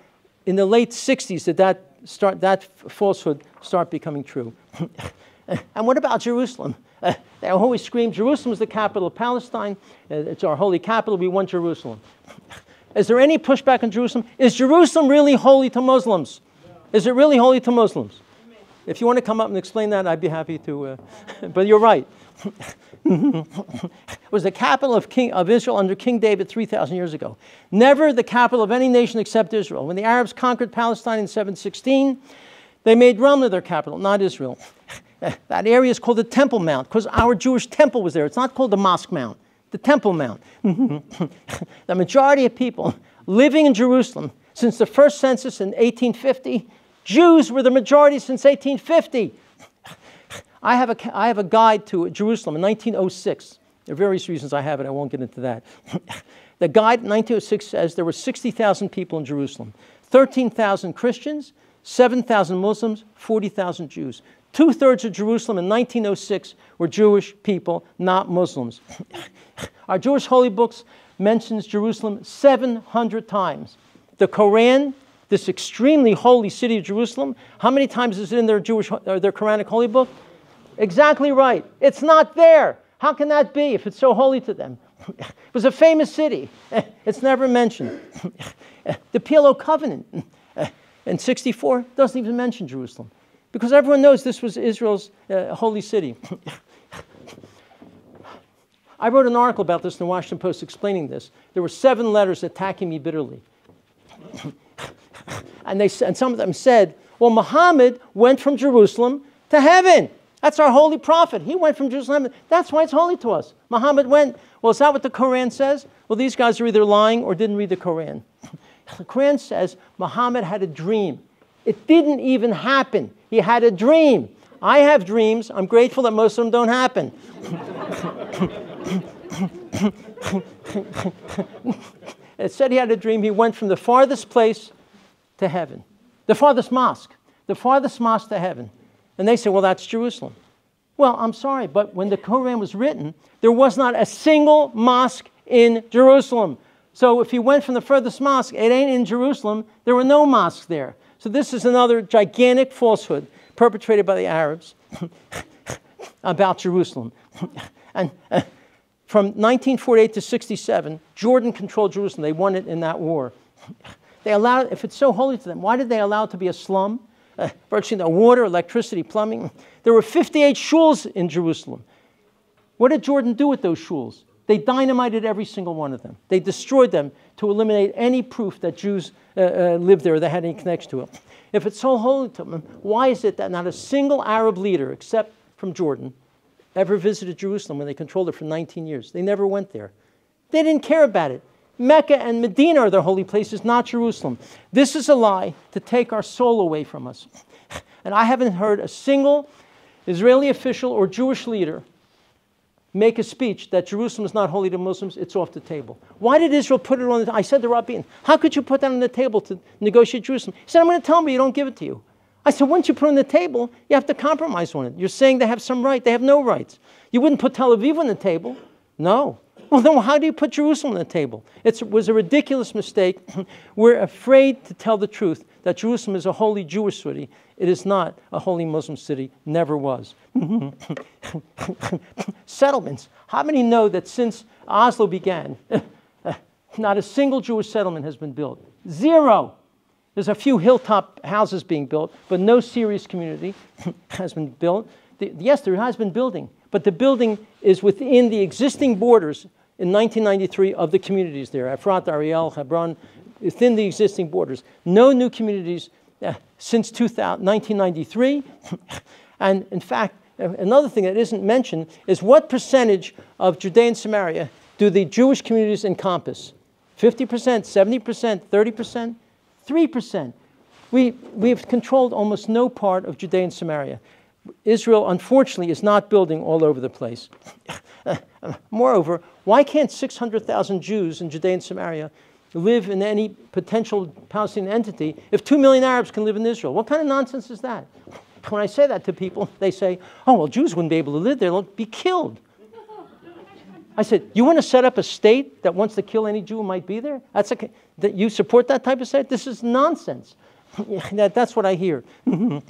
in the late 60s that that, start, that falsehood start becoming true. and what about Jerusalem? Uh, they always scream, Jerusalem is the capital of Palestine. Uh, it's our holy capital. We want Jerusalem. is there any pushback on Jerusalem? Is Jerusalem really holy to Muslims? Is it really holy to Muslims? If you want to come up and explain that, I'd be happy to. Uh, but you're right. was the capital of, King, of Israel under King David 3,000 years ago. Never the capital of any nation except Israel. When the Arabs conquered Palestine in 716, they made Ramla their capital, not Israel. that area is called the Temple Mount because our Jewish temple was there. It's not called the Mosque Mount, the Temple Mount. the majority of people living in Jerusalem since the first census in 1850 Jews were the majority since 1850. I have a, I have a guide to Jerusalem in 1906. There are various reasons I have it, I won't get into that. the guide in 1906 says there were 60,000 people in Jerusalem 13,000 Christians, 7,000 Muslims, 40,000 Jews. Two thirds of Jerusalem in 1906 were Jewish people, not Muslims. Our Jewish holy books mentions Jerusalem 700 times. The Quran this extremely holy city of Jerusalem, how many times is it in their Jewish uh, their Quranic holy book? Exactly right. It's not there. How can that be if it's so holy to them? it was a famous city. It's never mentioned. the PLO covenant in 64 doesn't even mention Jerusalem because everyone knows this was Israel's uh, holy city. I wrote an article about this in the Washington Post explaining this. There were seven letters attacking me bitterly. And, they, and some of them said, well, Muhammad went from Jerusalem to heaven. That's our holy prophet. He went from Jerusalem. That's why it's holy to us. Muhammad went. Well, is that what the Quran says? Well, these guys are either lying or didn't read the Quran. the Quran says Muhammad had a dream. It didn't even happen. He had a dream. I have dreams. I'm grateful that most of them don't happen. it said he had a dream. He went from the farthest place to heaven. The farthest mosque, the farthest mosque to heaven. And they say, well, that's Jerusalem. Well, I'm sorry, but when the Quran was written, there was not a single mosque in Jerusalem. So if you went from the furthest mosque, it ain't in Jerusalem. There were no mosques there. So this is another gigantic falsehood. perpetrated by the Arabs about Jerusalem. and uh, from 1948 to 67, Jordan controlled Jerusalem. They won it in that war. They allowed, if it's so holy to them, why did they allow it to be a slum? Uh, virtually no water, electricity, plumbing. There were 58 shuls in Jerusalem. What did Jordan do with those shuls? They dynamited every single one of them. They destroyed them to eliminate any proof that Jews uh, uh, lived there or they had any connection to it. If it's so holy to them, why is it that not a single Arab leader, except from Jordan, ever visited Jerusalem when they controlled it for 19 years? They never went there. They didn't care about it. Mecca and Medina are their holy places, not Jerusalem. This is a lie to take our soul away from us. And I haven't heard a single Israeli official or Jewish leader make a speech that Jerusalem is not holy to Muslims, it's off the table. Why did Israel put it on the I said to Rabin, how could you put that on the table to negotiate Jerusalem? He said, I'm going to tell them, you don't give it to you. I said, once you put it on the table, you have to compromise on it. You're saying they have some right. They have no rights. You wouldn't put Tel Aviv on the table. No. Well, then how do you put Jerusalem on the table? It was a ridiculous mistake. We're afraid to tell the truth that Jerusalem is a holy Jewish city. It is not a holy Muslim city, never was. Settlements. How many know that since Oslo began, not a single Jewish settlement has been built? Zero. There's a few hilltop houses being built, but no serious community has been built. The, yes, there has been building, but the building is within the existing borders in 1993 of the communities there, Efrat, Ariel, Hebron, within the existing borders. No new communities uh, since 2000, 1993. and in fact, uh, another thing that isn't mentioned is what percentage of Judea and Samaria do the Jewish communities encompass? 50%, 70%, 30%, 3%. We, we've controlled almost no part of Judea and Samaria. Israel, unfortunately, is not building all over the place. Moreover, why can't 600,000 Jews in Judea and Samaria live in any potential Palestinian entity if 2 million Arabs can live in Israel? What kind of nonsense is that? When I say that to people, they say, oh, well, Jews wouldn't be able to live there, they'll be killed. I said, you want to set up a state that wants to kill any Jew who might be there? That's a, that you support that type of state? This is nonsense. that, that's what I hear. you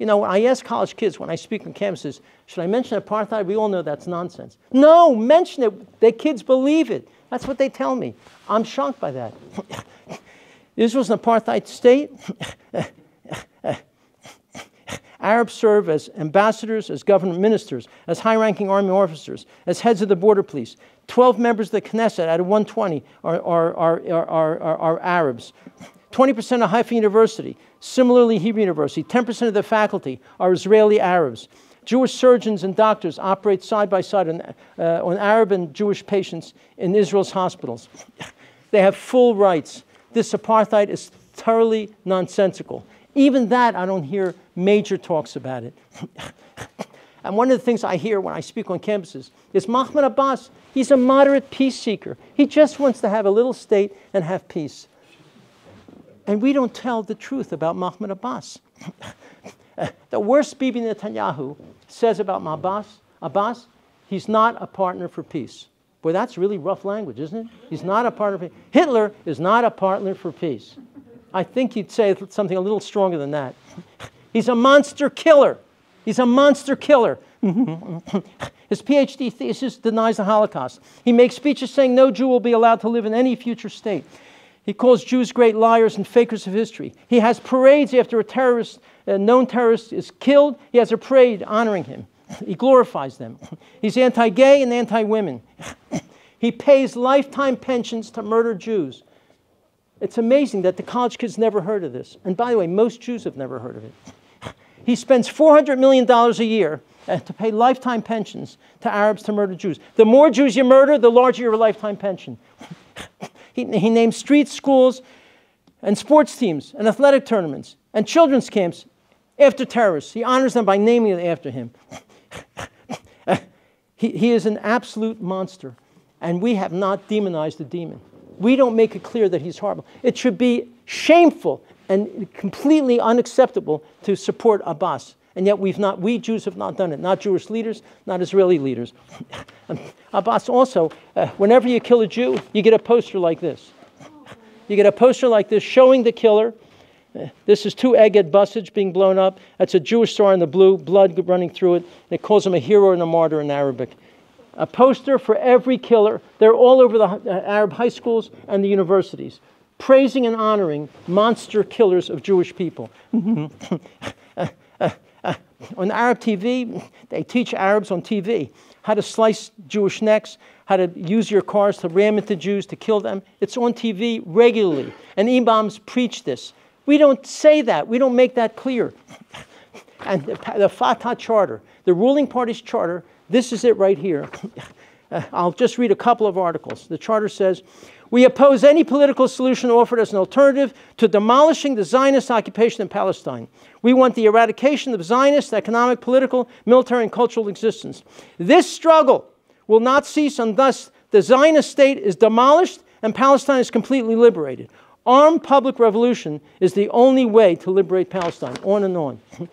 know, I ask college kids when I speak on campuses, should I mention apartheid? We all know that's nonsense. No, mention it. The kids believe it. That's what they tell me. I'm shocked by that. Israel's an apartheid state. Arabs serve as ambassadors, as government ministers, as high ranking army officers, as heads of the border police. 12 members of the Knesset out of 120 are, are, are, are, are, are Arabs. 20% of Haifa University, similarly Hebrew University, 10% of the faculty are Israeli Arabs. Jewish surgeons and doctors operate side by side on, uh, on Arab and Jewish patients in Israel's hospitals. they have full rights. This apartheid is thoroughly nonsensical. Even that, I don't hear major talks about it. and one of the things I hear when I speak on campuses is Mahmoud Abbas, he's a moderate peace seeker. He just wants to have a little state and have peace. And we don't tell the truth about Mahmoud Abbas. the worst Bibi Netanyahu says about Abbas, Abbas, he's not a partner for peace. Boy, that's really rough language, isn't it? He's not a partner for peace. Hitler is not a partner for peace. I think you'd say something a little stronger than that. He's a monster killer. He's a monster killer. His PhD thesis denies the Holocaust. He makes speeches saying no Jew will be allowed to live in any future state. He calls Jews great liars and fakers of history. He has parades after a terrorist, a known terrorist is killed. He has a parade honoring him. He glorifies them. He's anti gay and anti women. he pays lifetime pensions to murder Jews. It's amazing that the college kids never heard of this. And by the way, most Jews have never heard of it. He spends $400 million a year uh, to pay lifetime pensions to Arabs to murder Jews. The more Jews you murder, the larger your lifetime pension. He, he named street schools and sports teams and athletic tournaments and children's camps after terrorists. He honors them by naming it after him. he, he is an absolute monster, and we have not demonized the demon. We don't make it clear that he's horrible. It should be shameful and completely unacceptable to support Abbas. And yet we've not, we Jews have not done it, not Jewish leaders, not Israeli leaders. Abbas also, uh, whenever you kill a Jew, you get a poster like this. You get a poster like this showing the killer, This is two Egged buses being blown up. That's a Jewish star in the blue, blood running through it. And it calls him a hero and a martyr in Arabic. A poster for every killer. They're all over the uh, Arab high schools and the universities, praising and honoring monster killers of Jewish people. on Arab TV, they teach Arabs on TV how to slice Jewish necks, how to use your cars to ram into Jews, to kill them. It's on TV regularly. And imams preach this. We don't say that. We don't make that clear. And the, the Fatah Charter, the ruling party's charter, this is it right here. Uh, I'll just read a couple of articles. The charter says, we oppose any political solution offered as an alternative to demolishing the Zionist occupation in Palestine. We want the eradication of Zionist economic, political, military, and cultural existence. This struggle will not cease unless the Zionist state is demolished and Palestine is completely liberated. Armed public revolution is the only way to liberate Palestine. On and on.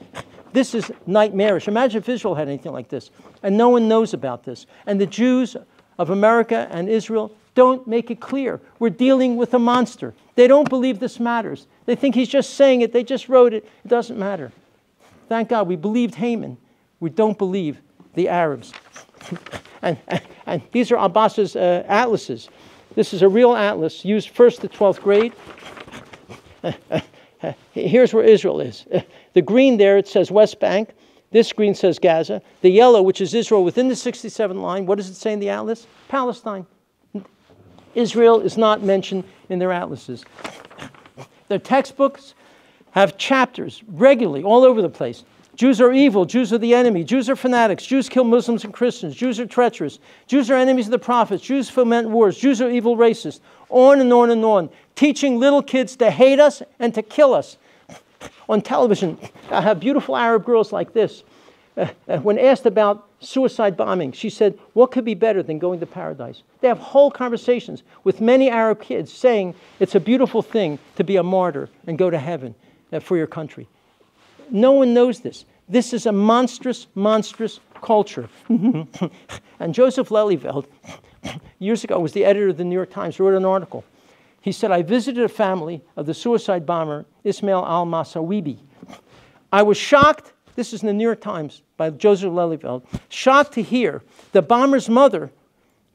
this is nightmarish. Imagine if Israel had anything like this. And no one knows about this. And the Jews of America and Israel don't make it clear. We're dealing with a monster. They don't believe this matters. They think he's just saying it, they just wrote it. It doesn't matter. Thank God we believed Haman. We don't believe the Arabs. and, and, and, these are Abbas's uh, atlases. This is a real atlas used first to 12th grade. Here's where Israel is. The green there, it says West Bank. This green says Gaza. The yellow, which is Israel within the 67 line, what does it say in the atlas? Palestine. Israel is not mentioned in their atlases. Their textbooks have chapters regularly all over the place. Jews are evil, Jews are the enemy, Jews are fanatics, Jews kill Muslims and Christians, Jews are treacherous, Jews are enemies of the prophets, Jews foment wars, Jews are evil racists, on and on and on, teaching little kids to hate us and to kill us. On television, I have beautiful Arab girls like this when asked about suicide bombing, she said, What could be better than going to paradise? They have whole conversations with many Arab kids saying it's a beautiful thing to be a martyr and go to heaven uh, for your country. No one knows this. This is a monstrous, monstrous culture. and Joseph Lelyveld, years ago, was the editor of the New York Times, wrote an article. He said, I visited a family of the suicide bomber Ismail al Masawibi. I was shocked this is in the New York Times by Joseph Lelyveld. Shocked to hear the bomber's mother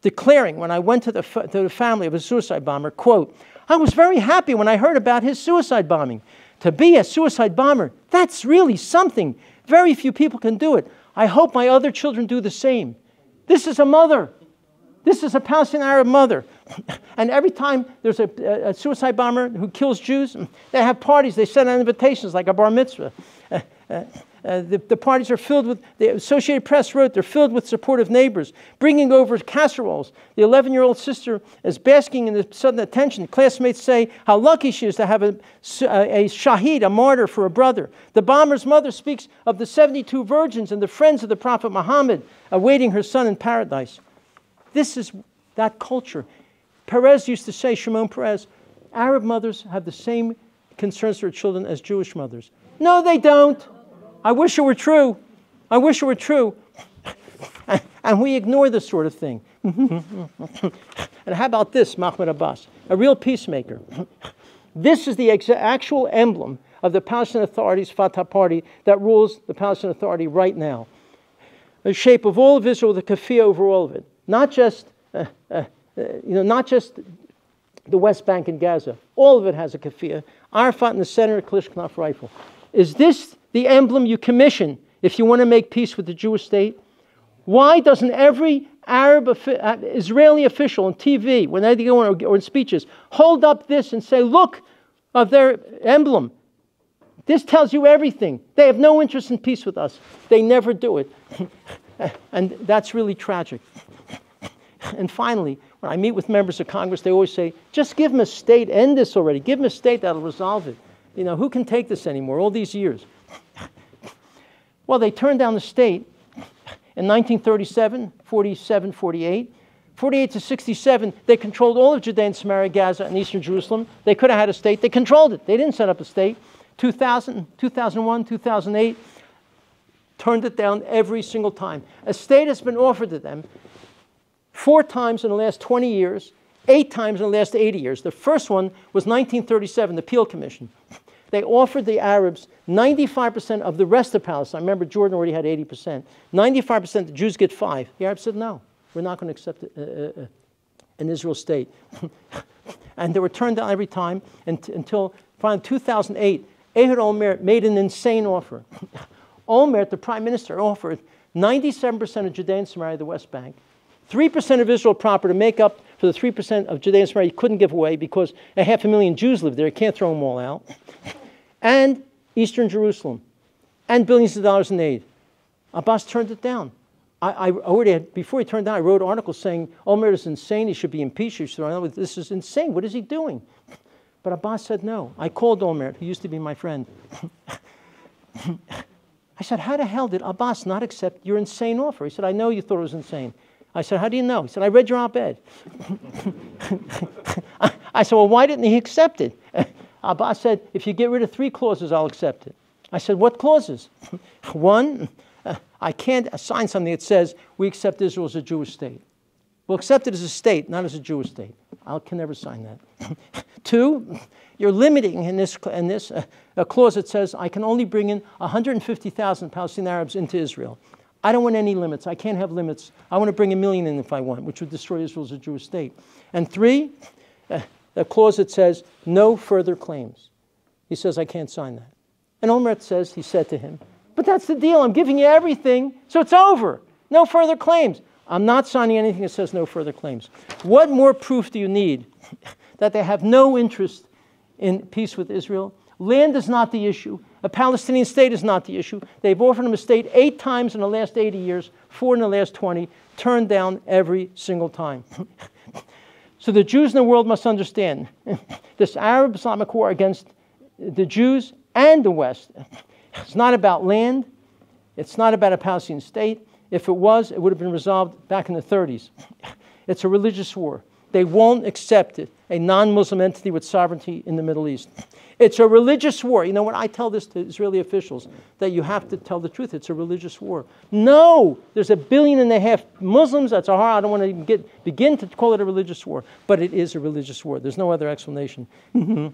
declaring when I went to the, to the family of a suicide bomber, quote, I was very happy when I heard about his suicide bombing. To be a suicide bomber, that's really something. Very few people can do it. I hope my other children do the same. This is a mother. This is a Palestinian Arab mother. and every time there's a, a, suicide bomber who kills Jews, they have parties. They send out invitations like a bar mitzvah. Uh, the, the, parties are filled with, the Associated Press wrote, they're filled with supportive neighbors, bringing over casseroles. The 11 year old sister is basking in the sudden attention. Classmates say how lucky she is to have a, a, shahid, a martyr for a brother. The bomber's mother speaks of the 72 virgins and the friends of the Prophet Muhammad awaiting her son in paradise. This is that culture. Peres used to say, Shimon Peres, Arab mothers have the same concerns for their children as Jewish mothers. No, they don't. I wish it were true. I wish it were true. and we ignore this sort of thing. and how about this, Mahmoud Abbas, a real peacemaker? this is the actual emblem of the Palestinian Authority's Fatah Party that rules the Palestinian Authority right now. The shape of all of Israel, the kafir over all of it. Not just, uh, uh, uh, you know, not just the West Bank and Gaza. All of it has a kafir. Arafat in the center, a Kalashnikov rifle. Is this the emblem you commission if you want to make peace with the Jewish state? Why doesn't every Arab uh, Israeli official on TV, when they go on or in speeches, hold up this and say, "Look, of their emblem. This tells you everything. They have no interest in peace with us. They never do it, and that's really tragic." And finally, when I meet with members of Congress, they always say, "Just give them a state. End this already. Give them a state that'll resolve it." You know, who can take this anymore? All these years. Well, they turned down the state in 1937, 47, 48. 48 to 67, they controlled all of Judea and Samaria, Gaza, and eastern Jerusalem. They could have had a state. They controlled it. They didn't set up a state. 2000, 2001, 2008, turned it down every single time. A state has been offered to them four times in the last 20 years, eight times in the last 80 years. The first one was 1937, the Peel Commission. They offered the Arabs 95% of the rest of Palestine. Remember, Jordan already had 80%. 95%, the Jews get five. The Arabs said, no, we're not going to accept uh, uh, uh, an Israel state. and they were turned down every time until finally 2008. Ehud Olmert made an insane offer. Olmert, the prime minister, offered 97% of Judea and Samaria, the West Bank, 3% of Israel proper to make up for the 3% of Judea and Samaria he couldn't give away because a half a million Jews live there. He can't throw them all out. And Eastern Jerusalem. And billions of dollars in aid. Abbas turned it down. I, I already had, before he turned down, I wrote articles saying Olmert is insane. He should be impeached. He should, this is insane. What is he doing? But Abbas said no. I called Olmert, who used to be my friend. I said, How the hell did Abbas not accept your insane offer? He said, I know you thought it was insane. I said, How do you know? He said, I read your op ed. I said, Well, why didn't he accept it? Abbas said, If you get rid of three clauses, I'll accept it. I said, What clauses? One, I can't assign something that says we accept Israel as a Jewish state. We'll accept it as a state, not as a Jewish state. I can never sign that. Two, you're limiting in this, in this uh, a clause that says I can only bring in 150,000 Palestinian Arabs into Israel. I don't want any limits. I can't have limits. I want to bring a million in if I want, which would destroy Israel as a Jewish state. And three, uh, a clause that says no further claims. He says, I can't sign that. And Olmert says, he said to him, but that's the deal. I'm giving you everything, so it's over. No further claims. I'm not signing anything that says no further claims. What more proof do you need that they have no interest in peace with Israel? Land is not the issue. A Palestinian state is not the issue. They've offered them a state eight times in the last 80 years, four in the last 20, turned down every single time. so the Jews in the world must understand this Arab Islamic war against the Jews and the West. It's not about land. It's not about a Palestinian state. If it was, it would have been resolved back in the 30s. It's a religious war. They won't accept it, a non Muslim entity with sovereignty in the Middle East. It's a religious war. You know what? I tell this to Israeli officials that you have to tell the truth. It's a religious war. No, there's a billion and a half Muslims. That's a hard. I don't want to even get, begin to call it a religious war, but it is a religious war. There's no other explanation. By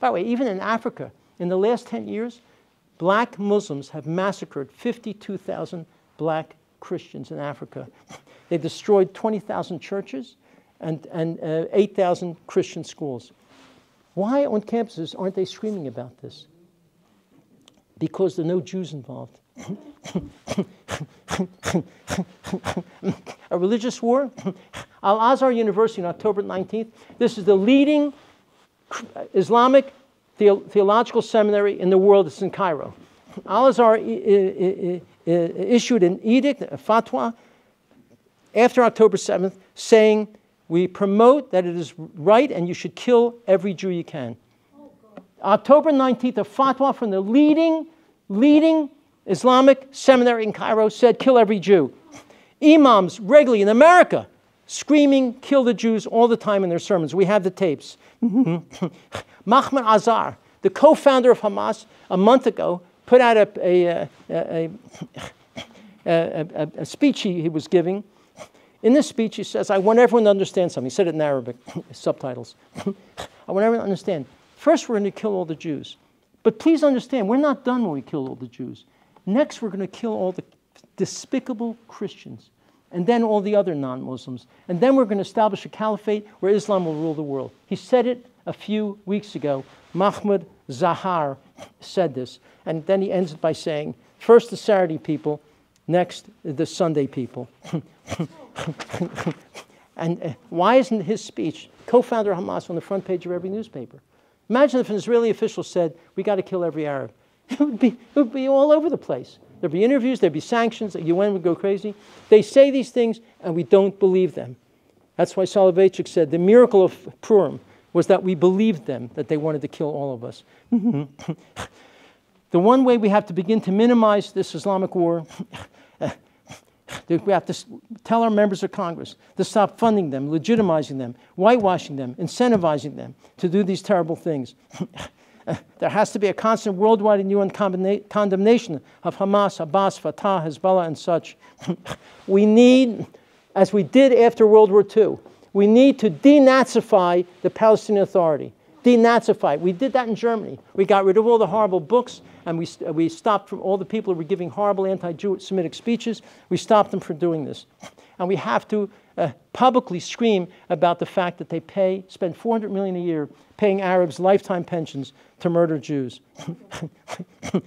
the way, even in Africa, in the last 10 years, black Muslims have massacred 52,000 black Christians in Africa. They destroyed 20,000 churches and, and uh, 8,000 Christian schools. Why on campuses aren't they screaming about this? Because there are no Jews involved. a religious war? Al Azhar University on October 19th. This is the leading Islamic theological seminary in the world. It's in Cairo. Al Azhar issued an edict, a fatwa, after October 7th, saying we promote that it is right and you should kill every Jew you can. October 19th, a fatwa from the leading, leading Islamic seminary in Cairo said, kill every Jew. Imams regularly in America screaming, kill the Jews all the time in their sermons. We have the tapes. Mahmoud Zahar, the co founder of Hamas, a month ago, put out a, a, a, a, a speech he, he was giving. In this speech, he says, I want everyone to understand something. He said it in Arabic, subtitles. I want everyone to understand. First, we're going to kill all the Jews. But please understand, we're not done when we kill all the Jews. Next, we're going to kill all the despicable Christians, and then all the other non Muslims. And then we're going to establish a caliphate where Islam will rule the world. He said it a few weeks ago. Mahmoud Zahar said this. And then he ends it by saying, first the Saturday people, next the Sunday people. and uh, why isn't his speech, co founder of Hamas, on the front page of every newspaper? Imagine if an Israeli official said, We got to kill every Arab. It would, be, it would be all over the place. There'd be interviews, there'd be sanctions, the UN would go crazy. They say these things, and we don't believe them. That's why Soloveitchik said the miracle of Purim was that we believed them, that they wanted to kill all of us. the one way we have to begin to minimize this Islamic war we have to tell our members of Congress to stop funding them, legitimizing them, whitewashing them, incentivizing them to do these terrible things. there has to be a constant worldwide and UN condemnation of Hamas, Abbas, Fatah, Hezbollah, and such. we need, as we did after World War II, we need to denazify the Palestinian Authority. Denazify. We did that in Germany. We got rid of all the horrible books and we, we stopped from all the people who were giving horrible anti-Semitic speeches. We stopped them from doing this. And we have to uh, publicly scream about the fact that they pay, spend 400 million a year paying Arabs lifetime pensions to murder Jews.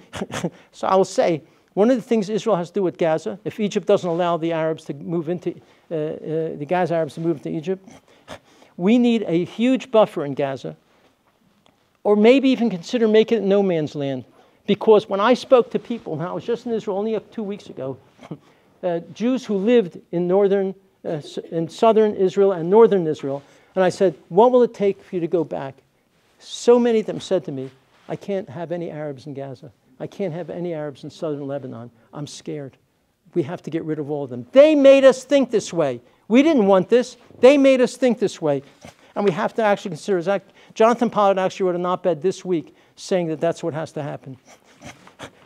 so I will say, one of the things Israel has to do with Gaza, if Egypt doesn't allow the Arabs to move into, uh, uh, the Gaza Arabs to move into Egypt, we need a huge buffer in Gaza, or maybe even consider making it no man's land. Because when I spoke to people, and I was just in Israel only two weeks ago, uh, Jews who lived in northern, uh, in southern Israel and northern Israel, and I said, What will it take for you to go back? So many of them said to me, I can't have any Arabs in Gaza. I can't have any Arabs in southern Lebanon. I'm scared. We have to get rid of all of them. They made us think this way. We didn't want this. They made us think this way. And we have to actually consider. Jonathan Pollard actually wrote an op ed this week saying that that's what has to happen.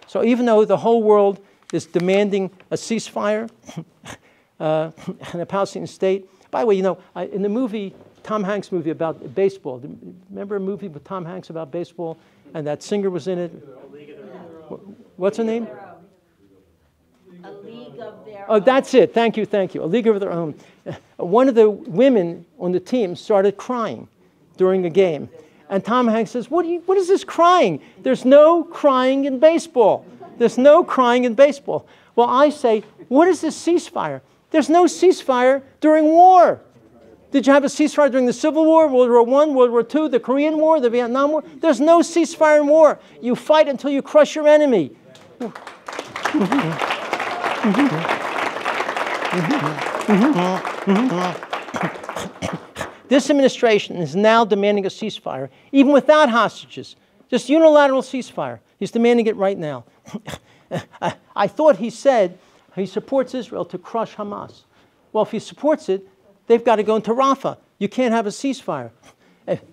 So even though the whole world is demanding a ceasefire uh, and a Palestinian state, by the way, you know, I, in the movie, Tom Hanks movie about baseball, remember a movie with Tom Hanks about baseball and that singer was in it? What's her name? A league of their Oh, that's it. Thank you, thank you. A league of their own. One of the women on the team started crying during a game. And Tom Hanks says, what, you, what is this crying? There's no crying in baseball. There's no crying in baseball. Well, I say, what is this ceasefire? There's no ceasefire during war. Did you have a ceasefire during the Civil War, World War I, World War II, the Korean War, the Vietnam War? There's no ceasefire in war. You fight until you crush your enemy. This administration is now demanding a ceasefire, even without hostages, just unilateral ceasefire. He's demanding it right now. I thought he said he supports Israel to crush Hamas. Well, if he supports it, they've got to go into Rafah. You can't have a ceasefire.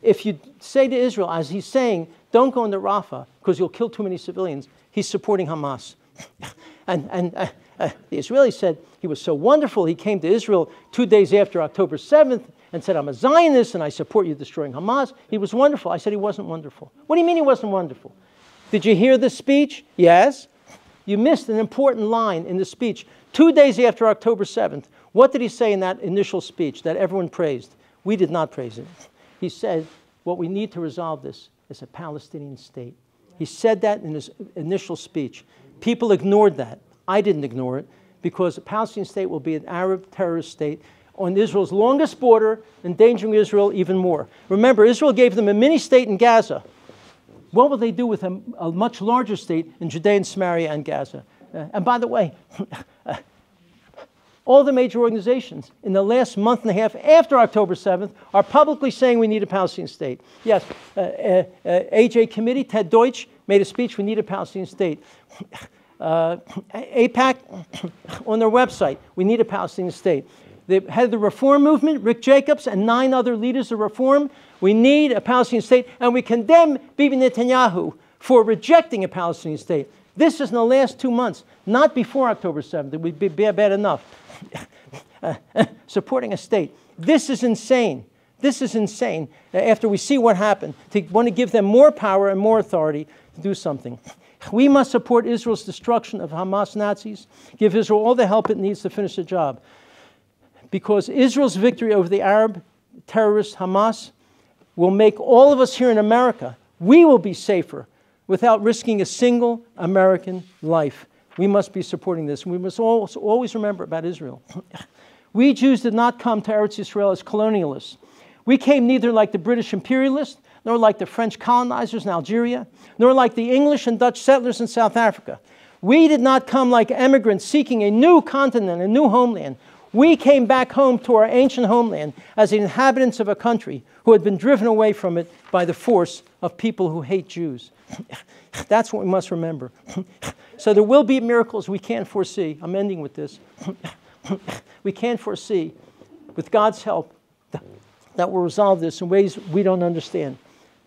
If you say to Israel, as he's saying, don't go into Rafah because you'll kill too many civilians, he's supporting Hamas. and and uh, uh, the Israeli said he was so wonderful. He came to Israel two days after October 7th and said, I'm a Zionist and I support you destroying Hamas. He was wonderful. I said he wasn't wonderful. What do you mean he wasn't wonderful? Did you hear the speech? Yes. You missed an important line in the speech. Two days after October 7th, what did he say in that initial speech that everyone praised? We did not praise it. He said, What we need to resolve this is a Palestinian state. He said that in his initial speech. People ignored that. I didn't ignore it because a Palestinian state will be an Arab terrorist state on Israel's longest border, endangering Israel even more. Remember, Israel gave them a mini state in Gaza. What will they do with a, a much larger state in Judea and Samaria and Gaza? Uh, and by the way, all the major organizations in the last month and a half after October 7th are publicly saying we need a Palestinian state. Yes, uh, uh, uh AJ Committee, Ted Deutsch made a speech, we need a Palestinian state. Uh, AIPAC, on their website, we need a Palestinian state. The head of the reform movement, Rick Jacobs, and nine other leaders of reform, we need a Palestinian state, and we condemn Bibi Netanyahu for rejecting a Palestinian state. This is in the last two months, not before October 7th. It would be bad enough. supporting a state. This is insane. This is insane after we see what happened, to want to give them more power and more authority to do something. We must support Israel's destruction of Hamas Nazis, give Israel all the help it needs to finish the job. Because Israel's victory over the Arab terrorist Hamas will make all of us here in America, we will be safer without risking a single American life. We must be supporting this. We must always remember about Israel. we Jews did not come to Eretz Israel as colonialists. We came neither like the British imperialists, nor like the French colonizers in Algeria, nor like the English and Dutch settlers in South Africa. We did not come like emigrants seeking a new continent, a new homeland. We came back home to our ancient homeland as the inhabitants of a country who had been driven away from it by the force of people who hate Jews. That's what we must remember. so there will be miracles we can't foresee. I'm ending with this. we can't foresee, with God's help, that will resolve this in ways we don't understand.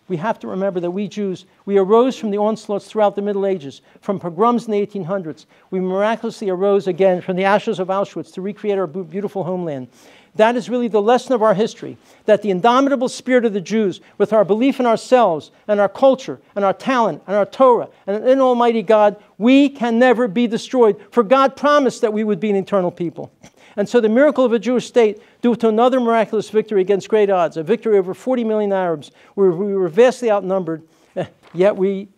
We have to remember that we Jews, we arose from the onslaughts throughout the Middle Ages, from pogroms in the 1800s. We miraculously arose again from the ashes of Auschwitz to recreate our beautiful homeland. That is really the lesson of our history that the indomitable spirit of the Jews, with our belief in ourselves and our culture and our talent and our Torah and in Almighty God, we can never be destroyed. For God promised that we would be an eternal people. And so the miracle of a Jewish state, due to another miraculous victory against great odds, a victory over 40 million Arabs, where we were vastly outnumbered, yet we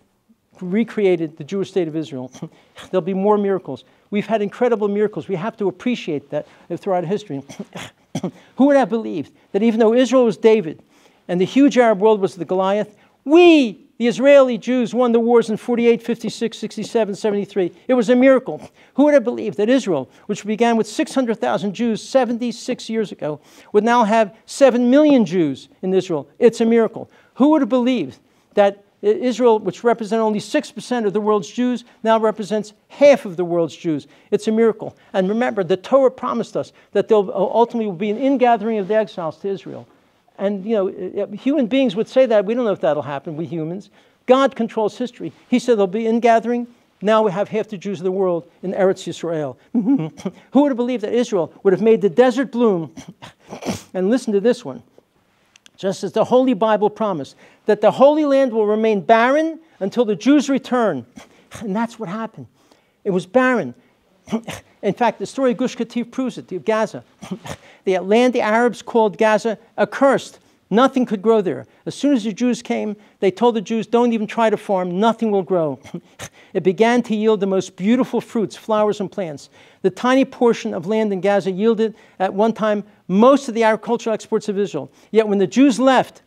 recreated the Jewish state of Israel. There'll be more miracles. We've had incredible miracles. We have to appreciate that throughout history. Who would have believed that even though Israel was David and the huge Arab world was the Goliath, we, the Israeli Jews, won the wars in 48, 56, 67, 73. It was a miracle. Who would have believed that Israel, which began with 600,000 Jews 76 years ago, would now have 7 million Jews in Israel? It's a miracle. Who would have believed that Israel, which represented only 6% of the world's Jews, now represents half of the world's Jews. It's a miracle. And remember, the Torah promised us that there uh, ultimately will be an ingathering of the exiles to Israel. And, you know, human beings would say that. We don't know if that'll happen, we humans. God controls history. He said there'll be ingathering. Now we have half the Jews of the world in Eretz Yisrael. Who would have believed that Israel would have made the desert bloom? and listen to this one just as the Holy Bible promised, that the Holy Land will remain barren until the Jews return. And that's what happened. It was barren. In fact, the story of Gush Katif proves it, of Gaza. The land the Arabs called Gaza accursed. Nothing could grow there. As soon as the Jews came, they told the Jews, don't even try to farm, nothing will grow. it began to yield the most beautiful fruits, flowers, and plants. The tiny portion of land in Gaza yielded at one time most of the agricultural exports of Israel. Yet when the Jews left,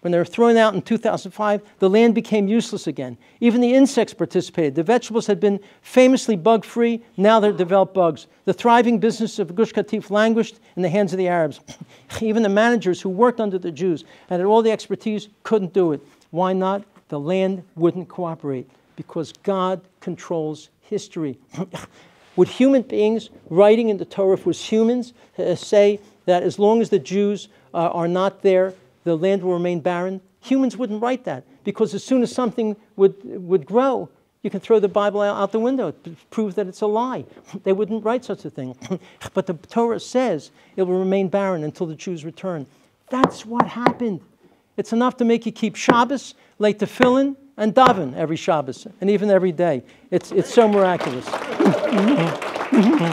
when they were thrown out in 2005, the land became useless again. Even the insects participated. The vegetables had been famously bug free, now they're developed bugs. The thriving business of Gush Katif languished in the hands of the Arabs. Even the managers who worked under the Jews and had all the expertise couldn't do it. Why not? The land wouldn't cooperate because God controls history. Would human beings writing in the Torah, if was humans, uh, say that as long as the Jews uh, are not there, the land will remain barren. Humans wouldn't write that because as soon as something would, would grow, you can throw the Bible out the window prove that it's a lie. They wouldn't write such a thing. but the Torah says it will remain barren until the Jews return. That's what happened. It's enough to make you keep Shabbos, late to tefillin, and daven every Shabbos, and even every day. It's, it's so miraculous.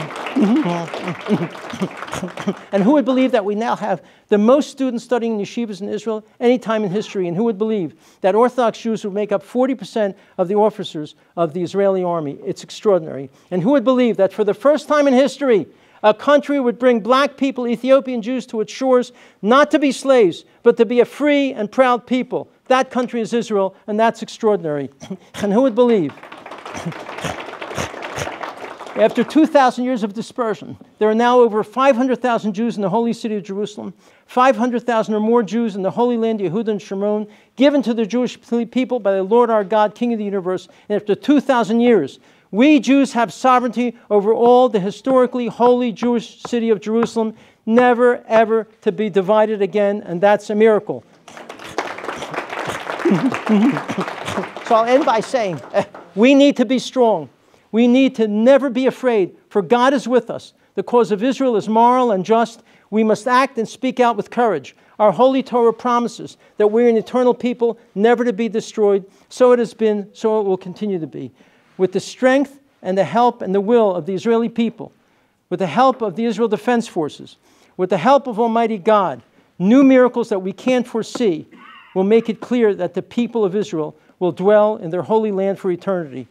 and who would believe that we now have the most students studying in yeshivas in Israel any time in history? And who would believe that Orthodox Jews would make up 40% of the officers of the Israeli army? It's extraordinary. And who would believe that for the first time in history, a country would bring black people, Ethiopian Jews, to its shores, not to be slaves, but to be a free and proud people? That country is Israel, and that's extraordinary. and who would believe? After 2,000 years of dispersion, there are now over 500,000 Jews in the holy city of Jerusalem, 500,000 or more Jews in the Holy Land, Yehuda and Shomron, given to the Jewish people by the Lord our God, King of the universe. And after 2,000 years, we Jews have sovereignty over all the historically holy Jewish city of Jerusalem, never ever to be divided again, and that's a miracle. so I'll end by saying we need to be strong. We need to never be afraid, for God is with us. The cause of Israel is moral and just. We must act and speak out with courage. Our holy Torah promises that we're an eternal people, never to be destroyed. So it has been, so it will continue to be. With the strength and the help and the will of the Israeli people, with the help of the Israel Defense Forces, with the help of Almighty God, new miracles that we can't foresee will make it clear that the people of Israel will dwell in their holy land for eternity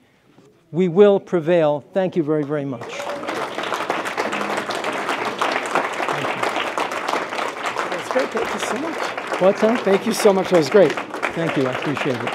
we will prevail. Thank you very, very much. That's great. Thank you so much. What's that? Thank you so much. That was great. Thank you. I appreciate it.